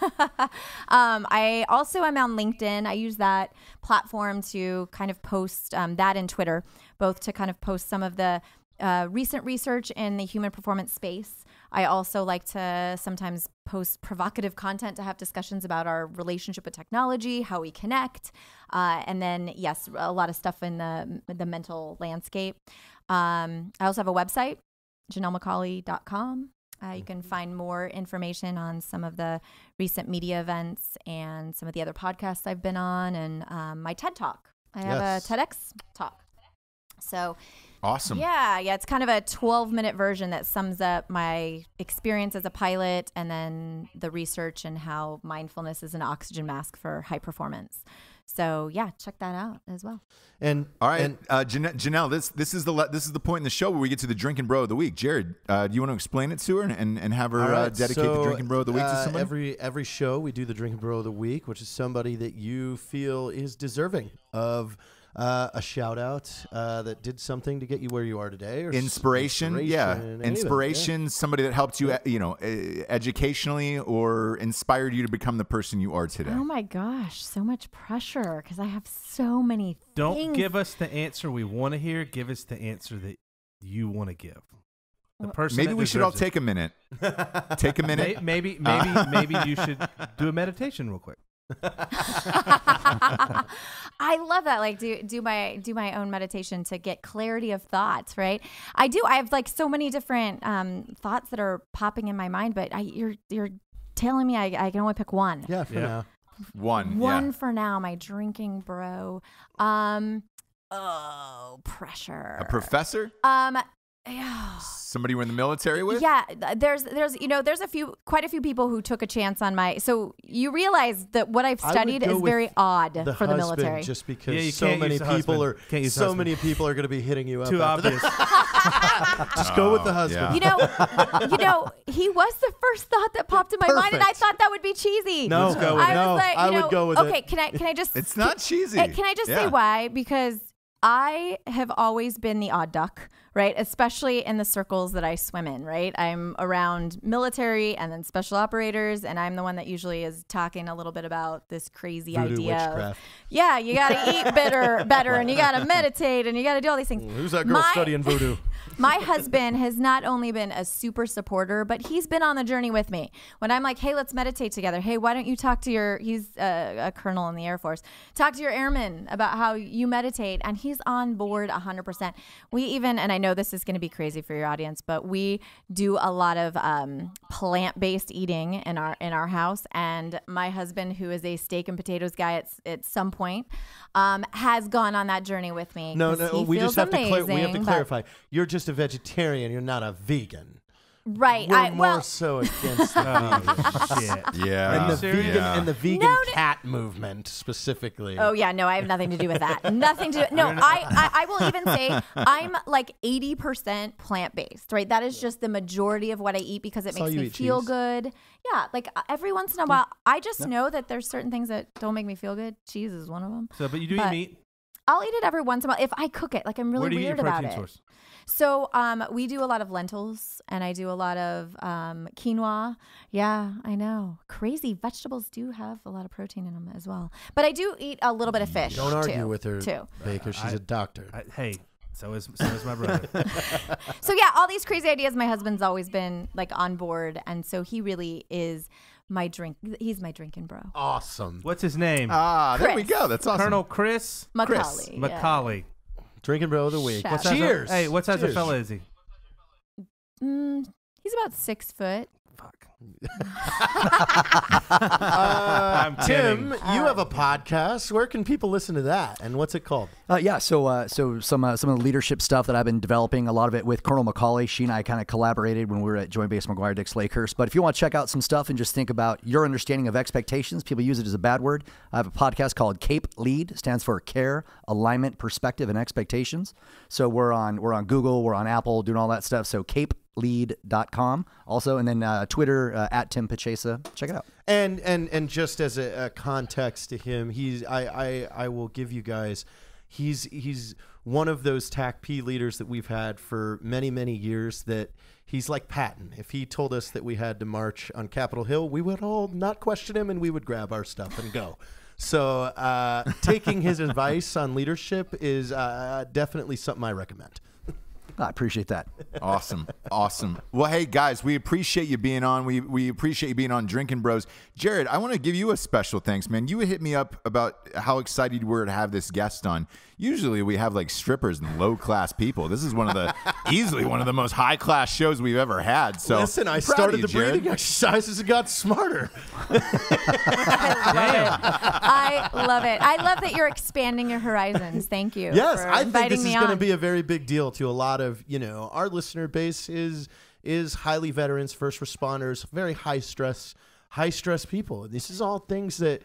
um, I also am on LinkedIn. I use that platform to kind of post um, that and Twitter, both to kind of post some of the uh, recent research in the human performance space. I also like to sometimes post provocative content to have discussions about our relationship with technology, how we connect, uh, and then yes, a lot of stuff in the the mental landscape. Um, I also have a website, jannellmacaulay.com. Uh, you can find more information on some of the recent media events and some of the other podcasts I've been on and um, my TED Talk. I have Yes. a TEDx talk. So, Awesome. yeah, yeah, it's kind of a 12 minute version that sums up my experience as a pilot and then the research and how mindfulness is an oxygen mask for high performance. So, yeah, check that out as well. And All right, And uh, Jannell, Jannell, this this is the le- this is the point in the show where we get to the drinking bro of the week. Jarred, uh, do you want to explain it to her and, and have her All uh, dedicate so, the drinking bro of the week to uh, somebody? Every every show we do the drinking bro of the week, which is somebody that you feel is deserving of uh, a shout out uh, that did something to get you where you are today, or s- inspiration, yeah, anything, yeah. inspiration. Somebody that helped you, uh, you know, uh, educationally or inspired you to become the person you are today. Oh my gosh, so much pressure because I have so many Don't things. give us the answer we want to hear. Give us the answer that you want to give. The person Maybe we should all it. take a minute. take a minute. May- Maybe, maybe, maybe you should do a meditation real quick. I love that. Like do do my do my own meditation to get clarity of thoughts. Right. I do. I have like so many different um, thoughts that are popping in my mind, but I, you're you're telling me I, I can only pick one. Yeah, for Yeah. now. One. One Yeah. for now. My drinking bro. Um. Oh, pressure. A professor? Um. Yeah. Somebody you were in the military with? Yeah, there's there's you know there's a few quite a few people who took a chance on my so you realize that what I've studied is very odd The for the military. just because Yeah, so many people are Can't use the so husband. many people are going to be hitting you up. Too obvious. that. Just go with the Oh, husband. yeah. you know, you know, he was the first thought that popped in my mind, and I thought that would be cheesy. No, Let's go with I it. no, was like, I you would know, go with okay, it. can I can I just It's not cheesy. Uh, Can I just say why? Because I have always been the odd duck, right? Especially in the circles that I swim in, right? I'm around military and then special operators, and I'm the one that usually is talking a little bit about this crazy Voodoo idea. Of, witchcraft. yeah, you got to eat better, better, and you got to meditate, and you got to do all these things. Who's that girl My- studying voodoo? my husband has not only been a super supporter, but he's been on the journey with me. When I'm like, hey, let's meditate together. Hey, why don't you talk to your, he's a, a colonel in the Air Force, talk to your airmen about how you meditate. And he's on board 100%. We even, and I know this is going to be crazy for your audience, but we do a lot of um, plant based eating in our, in our house. And my husband, who is a steak and potatoes guy at, at some point, um, has gone on that journey with me. No, no, we just have to clar- we have to amazing, clarify. You're just a vegetarian. You're not a vegan. Right. We're I, more well, so against the Oh, shit. Yeah. and the vegan Yeah. and the vegan No, no- cat movement specifically. Oh yeah, no, I have nothing to do with that. nothing to no. I, I I will even say I'm like eighty percent plant based. Right, that is just the majority of what I eat because it That's makes me feel cheese? good. Yeah, like uh, every once in a while, I just know that there's certain things that don't make me feel good. Cheese is one of them. So, but you do eat meat. I'll eat it every once in a while if I cook it. Like I'm really Where do you weird get your about protein it. source? So um, we do a lot of lentils and I do a lot of um, quinoa. Yeah, I know. Crazy vegetables do have a lot of protein in them as well. But I do eat a little bit of fish. Don't argue too, with her, too. Baker. She's a doctor. I, hey, so is so is my brother. So yeah, all these crazy ideas. My husband's always been like on board, and so he really is my drink. He's my drinking bro. awesome. What's his name? Ah, there we go. That's awesome. Colonel Chris MacAulay. yeah. MacAulay. Drinking bro of the week. Shout What out. size of- Cheers. hey, what size Cheers. of fella is he? Mm, he's about six foot. Fuck. Uh, I'm Tim, kidding. you have a podcast. Where can people listen to that? And what's it called? Uh, yeah, so uh, so some uh, some of the leadership stuff that I've been developing, a lot of it with Colonel MacAulay. She and I kind of collaborated when we were at Joint Base McGuire Dix Lakehurst. But if you want to check out some stuff and just think about your understanding of expectations, people use it as a bad word. I have a podcast called Cape Lead, stands for Care, Alignment, Perspective, and Expectations. So we're on we're on Google, we're on Apple, doing all that stuff. So capelead.com also, and then uh, Twitter uh, at Tim Pachesa. Check it out. And and and just as a, a context to him, he's I, I I will give you guys. He's he's one of those TACP leaders that we've had for many many years. That he's like Patton. If he told us that we had to march on Capitol Hill, we would all not question him and we would grab our stuff and go. So uh, taking his advice on leadership is uh, definitely something I recommend. I appreciate that. Awesome. Awesome. Well, hey, guys, we appreciate you being on. We, we appreciate you being on Drinking Bros. Jarred, I want to give you a special thanks, man. You hit me up about how excited you were to have this guest on. Usually we have like strippers and low class people. This is one of the easily one of the most high class shows we've ever had. So Listen, I I'm proud of started you, the Jarred. breathing exercises and got smarter. Damn. I love it. I love that you're expanding your horizons. Thank you. Yes, for I think this is going to be a very big deal to a lot of you know our listener base is is highly veterans, first responders, very high stress, high stress people. This is all things that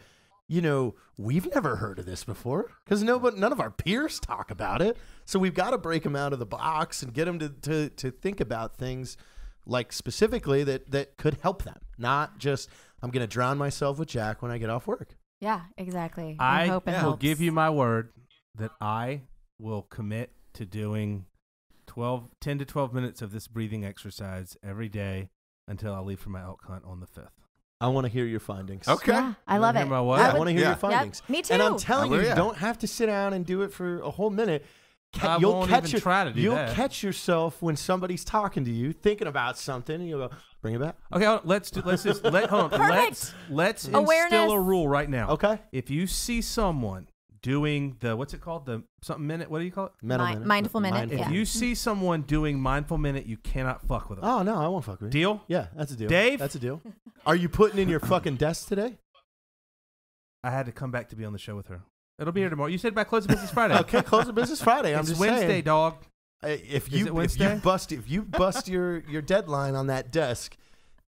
you know we've never heard of this before because nobody, none of our peers talk about it. So we've got to break them out of the box and get them to, to to think about things like specifically that that could help them, not just I'm going to drown myself with Jack when I get off work. Yeah, exactly. I hope it will give you my word that I will commit to doing 12, 10 to 12 minutes of this breathing exercise every day until I leave for my elk hunt on the 5th. I want to hear your findings. Okay. Yeah, I love it. hear my what? Yeah, I I would- want to hear Yeah. your findings. me too. And I'm telling you, you yeah. don't have to sit down and do it for a whole minute. Ca- I you'll won't catch even your- try to do You'll that. catch yourself when somebody's talking to you, thinking about something, and you'll go, "Bring it back." Okay, let's do, let's just let hold on. Perfect. Let's let's instill a rule right now. Okay. If you see someone doing the what's it called the something minute? What do you call it? Mental Mi- minute. mindful minute, Mindful If Yeah. you see someone doing mindful minute, you cannot fuck with them. Oh no, I won't fuck with you. Deal? Yeah, that's a deal. Dave? that's a deal. Are you putting in your fucking desk today? I had to come back to be on the show with her. It'll be here tomorrow. You said by close of business Friday. Okay, close the business Friday. I'm it's just Wednesday, saying. dog. Uh, If you it if you Wednesday? bust if you bust your your deadline on that desk,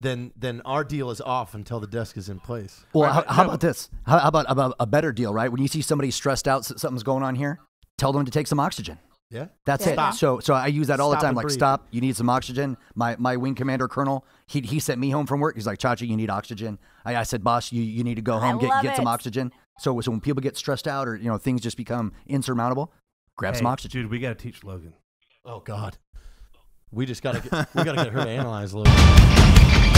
then then our deal is off until the desk is in place. Well, Right, how, but how no. about this? How, how about, about a better deal, right? When you see somebody stressed out, something's going on here, tell them to take some oxygen. Yeah. That's Yeah. it. Stop. So, so I use that all Stop the time. Like, breathe. stop. You need some oxygen. My my wing commander colonel, he he sent me home from work. He's like, Chachi, you need oxygen. I, I said, boss, you you need to go I home get love get some oxygen. So so when people get stressed out or you know things just become insurmountable, grab some oxygen. Dude, we got to teach Logan. Oh God. We just gotta get, we gotta get her to analyze a little.